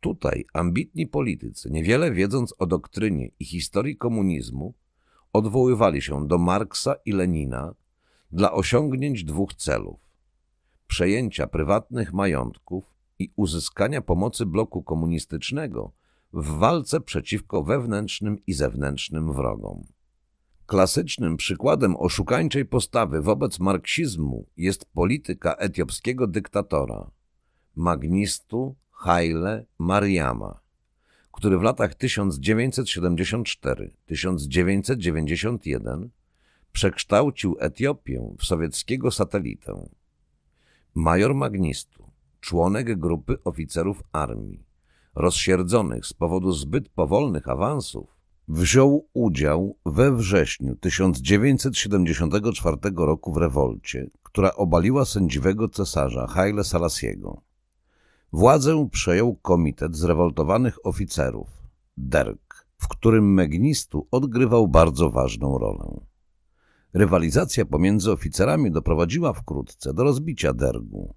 Tutaj ambitni politycy, niewiele wiedząc o doktrynie i historii komunizmu, odwoływali się do Marksa i Lenina dla osiągnięć dwóch celów – przejęcia prywatnych majątków i uzyskania pomocy bloku komunistycznego w walce przeciwko wewnętrznym i zewnętrznym wrogom. Klasycznym przykładem oszukańczej postawy wobec marksizmu jest polityka etiopskiego dyktatora Magnistu Haile Mariama, który w latach 1974-1991 przekształcił Etiopię w sowieckiego satelitę. Major Magnistu, członek grupy oficerów armii, rozsierdzonych z powodu zbyt powolnych awansów, wziął udział we wrześniu 1974 roku w rewolcie, która obaliła sędziwego cesarza Haile Salasiego. Władzę przejął komitet zrewoltowanych oficerów, DERK, w którym Megnistu odgrywał bardzo ważną rolę. Rywalizacja pomiędzy oficerami doprowadziła wkrótce do rozbicia dergu.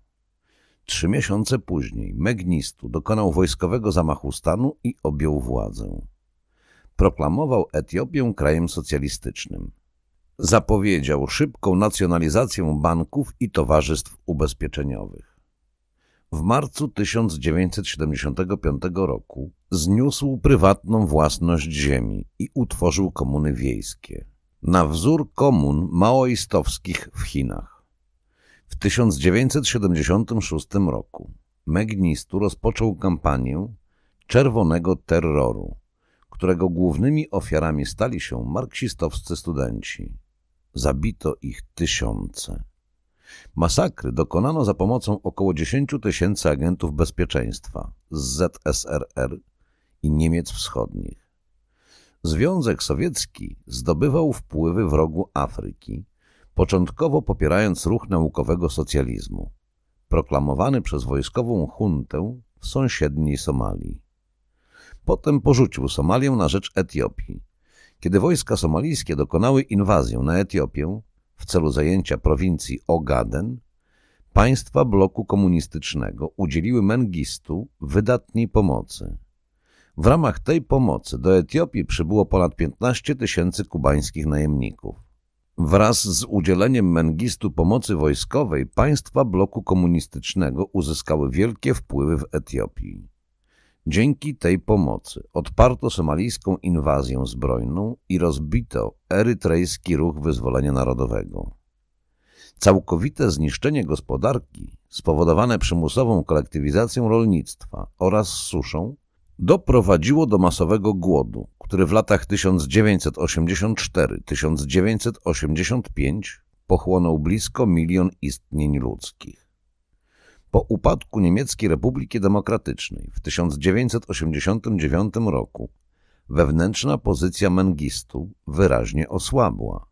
Trzy miesiące później Megnistu dokonał wojskowego zamachu stanu i objął władzę proklamował Etiopię krajem socjalistycznym. Zapowiedział szybką nacjonalizację banków i towarzystw ubezpieczeniowych. W marcu 1975 roku zniósł prywatną własność ziemi i utworzył komuny wiejskie. na wzór komun maoistowskich w Chinach. W 1976 roku Megnistu rozpoczął kampanię czerwonego terroru, którego głównymi ofiarami stali się marksistowscy studenci. Zabito ich tysiące. Masakry dokonano za pomocą około 10 tysięcy agentów bezpieczeństwa z ZSRR i Niemiec Wschodnich. Związek Sowiecki zdobywał wpływy w rogu Afryki, początkowo popierając ruch naukowego socjalizmu, proklamowany przez wojskową huntę w sąsiedniej Somalii. Potem porzucił Somalię na rzecz Etiopii. Kiedy wojska somalijskie dokonały inwazję na Etiopię w celu zajęcia prowincji Ogaden, państwa bloku komunistycznego udzieliły Mengistu wydatnej pomocy. W ramach tej pomocy do Etiopii przybyło ponad 15 tysięcy kubańskich najemników. Wraz z udzieleniem Mengistu pomocy wojskowej państwa bloku komunistycznego uzyskały wielkie wpływy w Etiopii. Dzięki tej pomocy odparto somalijską inwazję zbrojną i rozbito erytrejski ruch wyzwolenia narodowego. Całkowite zniszczenie gospodarki spowodowane przymusową kolektywizacją rolnictwa oraz suszą doprowadziło do masowego głodu, który w latach 1984-1985 pochłonął blisko milion istnień ludzkich. Po upadku Niemieckiej Republiki Demokratycznej w 1989 roku wewnętrzna pozycja Mengistu wyraźnie osłabła.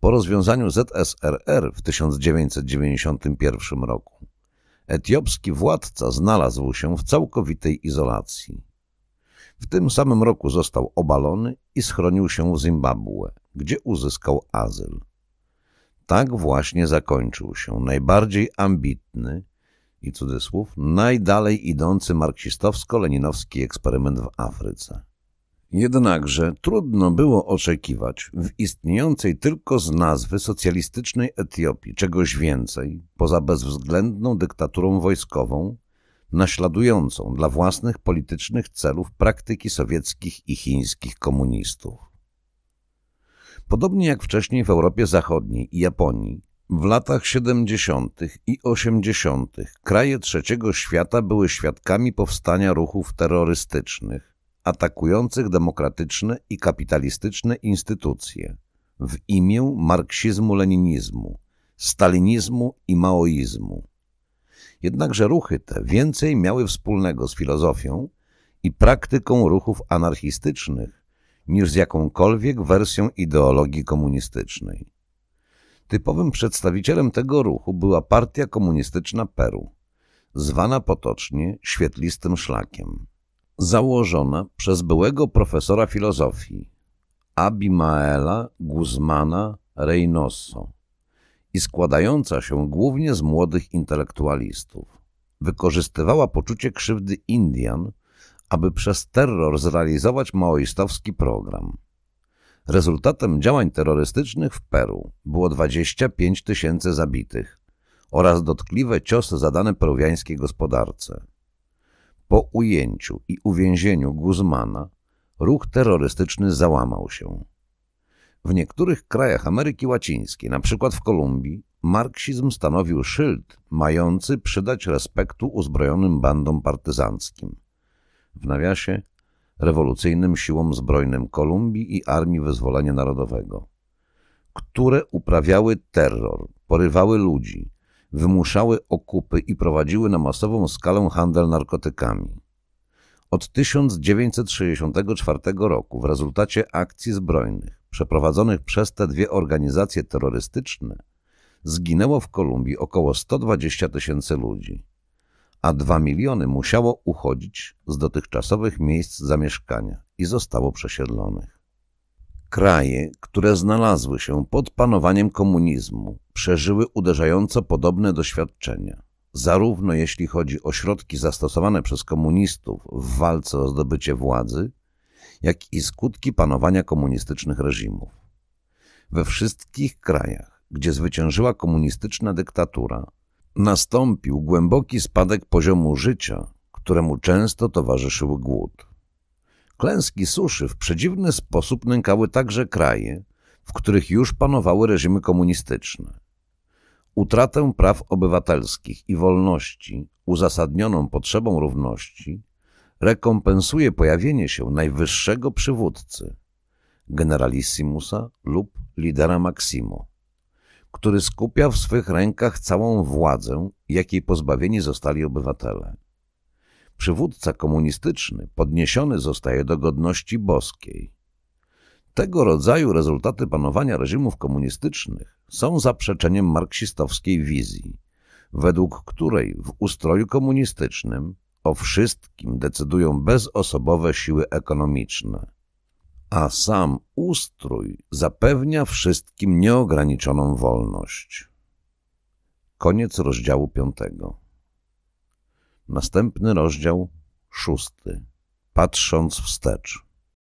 Po rozwiązaniu ZSRR w 1991 roku etiopski władca znalazł się w całkowitej izolacji. W tym samym roku został obalony i schronił się w Zimbabwe, gdzie uzyskał azyl. Tak właśnie zakończył się najbardziej ambitny i cudzysłów najdalej idący marksistowsko-leninowski eksperyment w Afryce. Jednakże trudno było oczekiwać w istniejącej tylko z nazwy socjalistycznej Etiopii czegoś więcej poza bezwzględną dyktaturą wojskową, naśladującą dla własnych politycznych celów praktyki sowieckich i chińskich komunistów. Podobnie jak wcześniej w Europie Zachodniej i Japonii, w latach 70. i 80. kraje trzeciego świata były świadkami powstania ruchów terrorystycznych, atakujących demokratyczne i kapitalistyczne instytucje w imię marksizmu-leninizmu, stalinizmu i maoizmu. Jednakże ruchy te więcej miały wspólnego z filozofią i praktyką ruchów anarchistycznych niż z jakąkolwiek wersją ideologii komunistycznej. Typowym przedstawicielem tego ruchu była Partia Komunistyczna Peru, zwana potocznie Świetlistym Szlakiem. Założona przez byłego profesora filozofii Abimaela Guzmana Reynoso i składająca się głównie z młodych intelektualistów. Wykorzystywała poczucie krzywdy Indian, aby przez terror zrealizować maoistowski program. Rezultatem działań terrorystycznych w Peru było 25 tysięcy zabitych oraz dotkliwe ciosy zadane peruwiańskiej gospodarce. Po ujęciu i uwięzieniu Guzmana ruch terrorystyczny załamał się. W niektórych krajach Ameryki Łacińskiej, przykład w Kolumbii, marksizm stanowił szyld mający przydać respektu uzbrojonym bandom partyzanckim. W nawiasie rewolucyjnym siłom zbrojnym Kolumbii i Armii Wyzwolenia Narodowego, które uprawiały terror, porywały ludzi, wymuszały okupy i prowadziły na masową skalę handel narkotykami. Od 1964 roku w rezultacie akcji zbrojnych przeprowadzonych przez te dwie organizacje terrorystyczne zginęło w Kolumbii około 120 tysięcy ludzi a dwa miliony musiało uchodzić z dotychczasowych miejsc zamieszkania i zostało przesiedlonych. Kraje, które znalazły się pod panowaniem komunizmu, przeżyły uderzająco podobne doświadczenia, zarówno jeśli chodzi o środki zastosowane przez komunistów w walce o zdobycie władzy, jak i skutki panowania komunistycznych reżimów. We wszystkich krajach, gdzie zwyciężyła komunistyczna dyktatura, Nastąpił głęboki spadek poziomu życia, któremu często towarzyszył głód. Klęski suszy w przedziwny sposób nękały także kraje, w których już panowały reżimy komunistyczne. Utratę praw obywatelskich i wolności, uzasadnioną potrzebą równości, rekompensuje pojawienie się najwyższego przywódcy, generalissimusa lub lidera Maximo, który skupia w swych rękach całą władzę, jakiej pozbawieni zostali obywatele. Przywódca komunistyczny podniesiony zostaje do godności boskiej. Tego rodzaju rezultaty panowania reżimów komunistycznych są zaprzeczeniem marksistowskiej wizji, według której w ustroju komunistycznym o wszystkim decydują bezosobowe siły ekonomiczne, a sam ustrój zapewnia wszystkim nieograniczoną wolność. Koniec rozdziału piątego. Następny rozdział, szósty. Patrząc wstecz.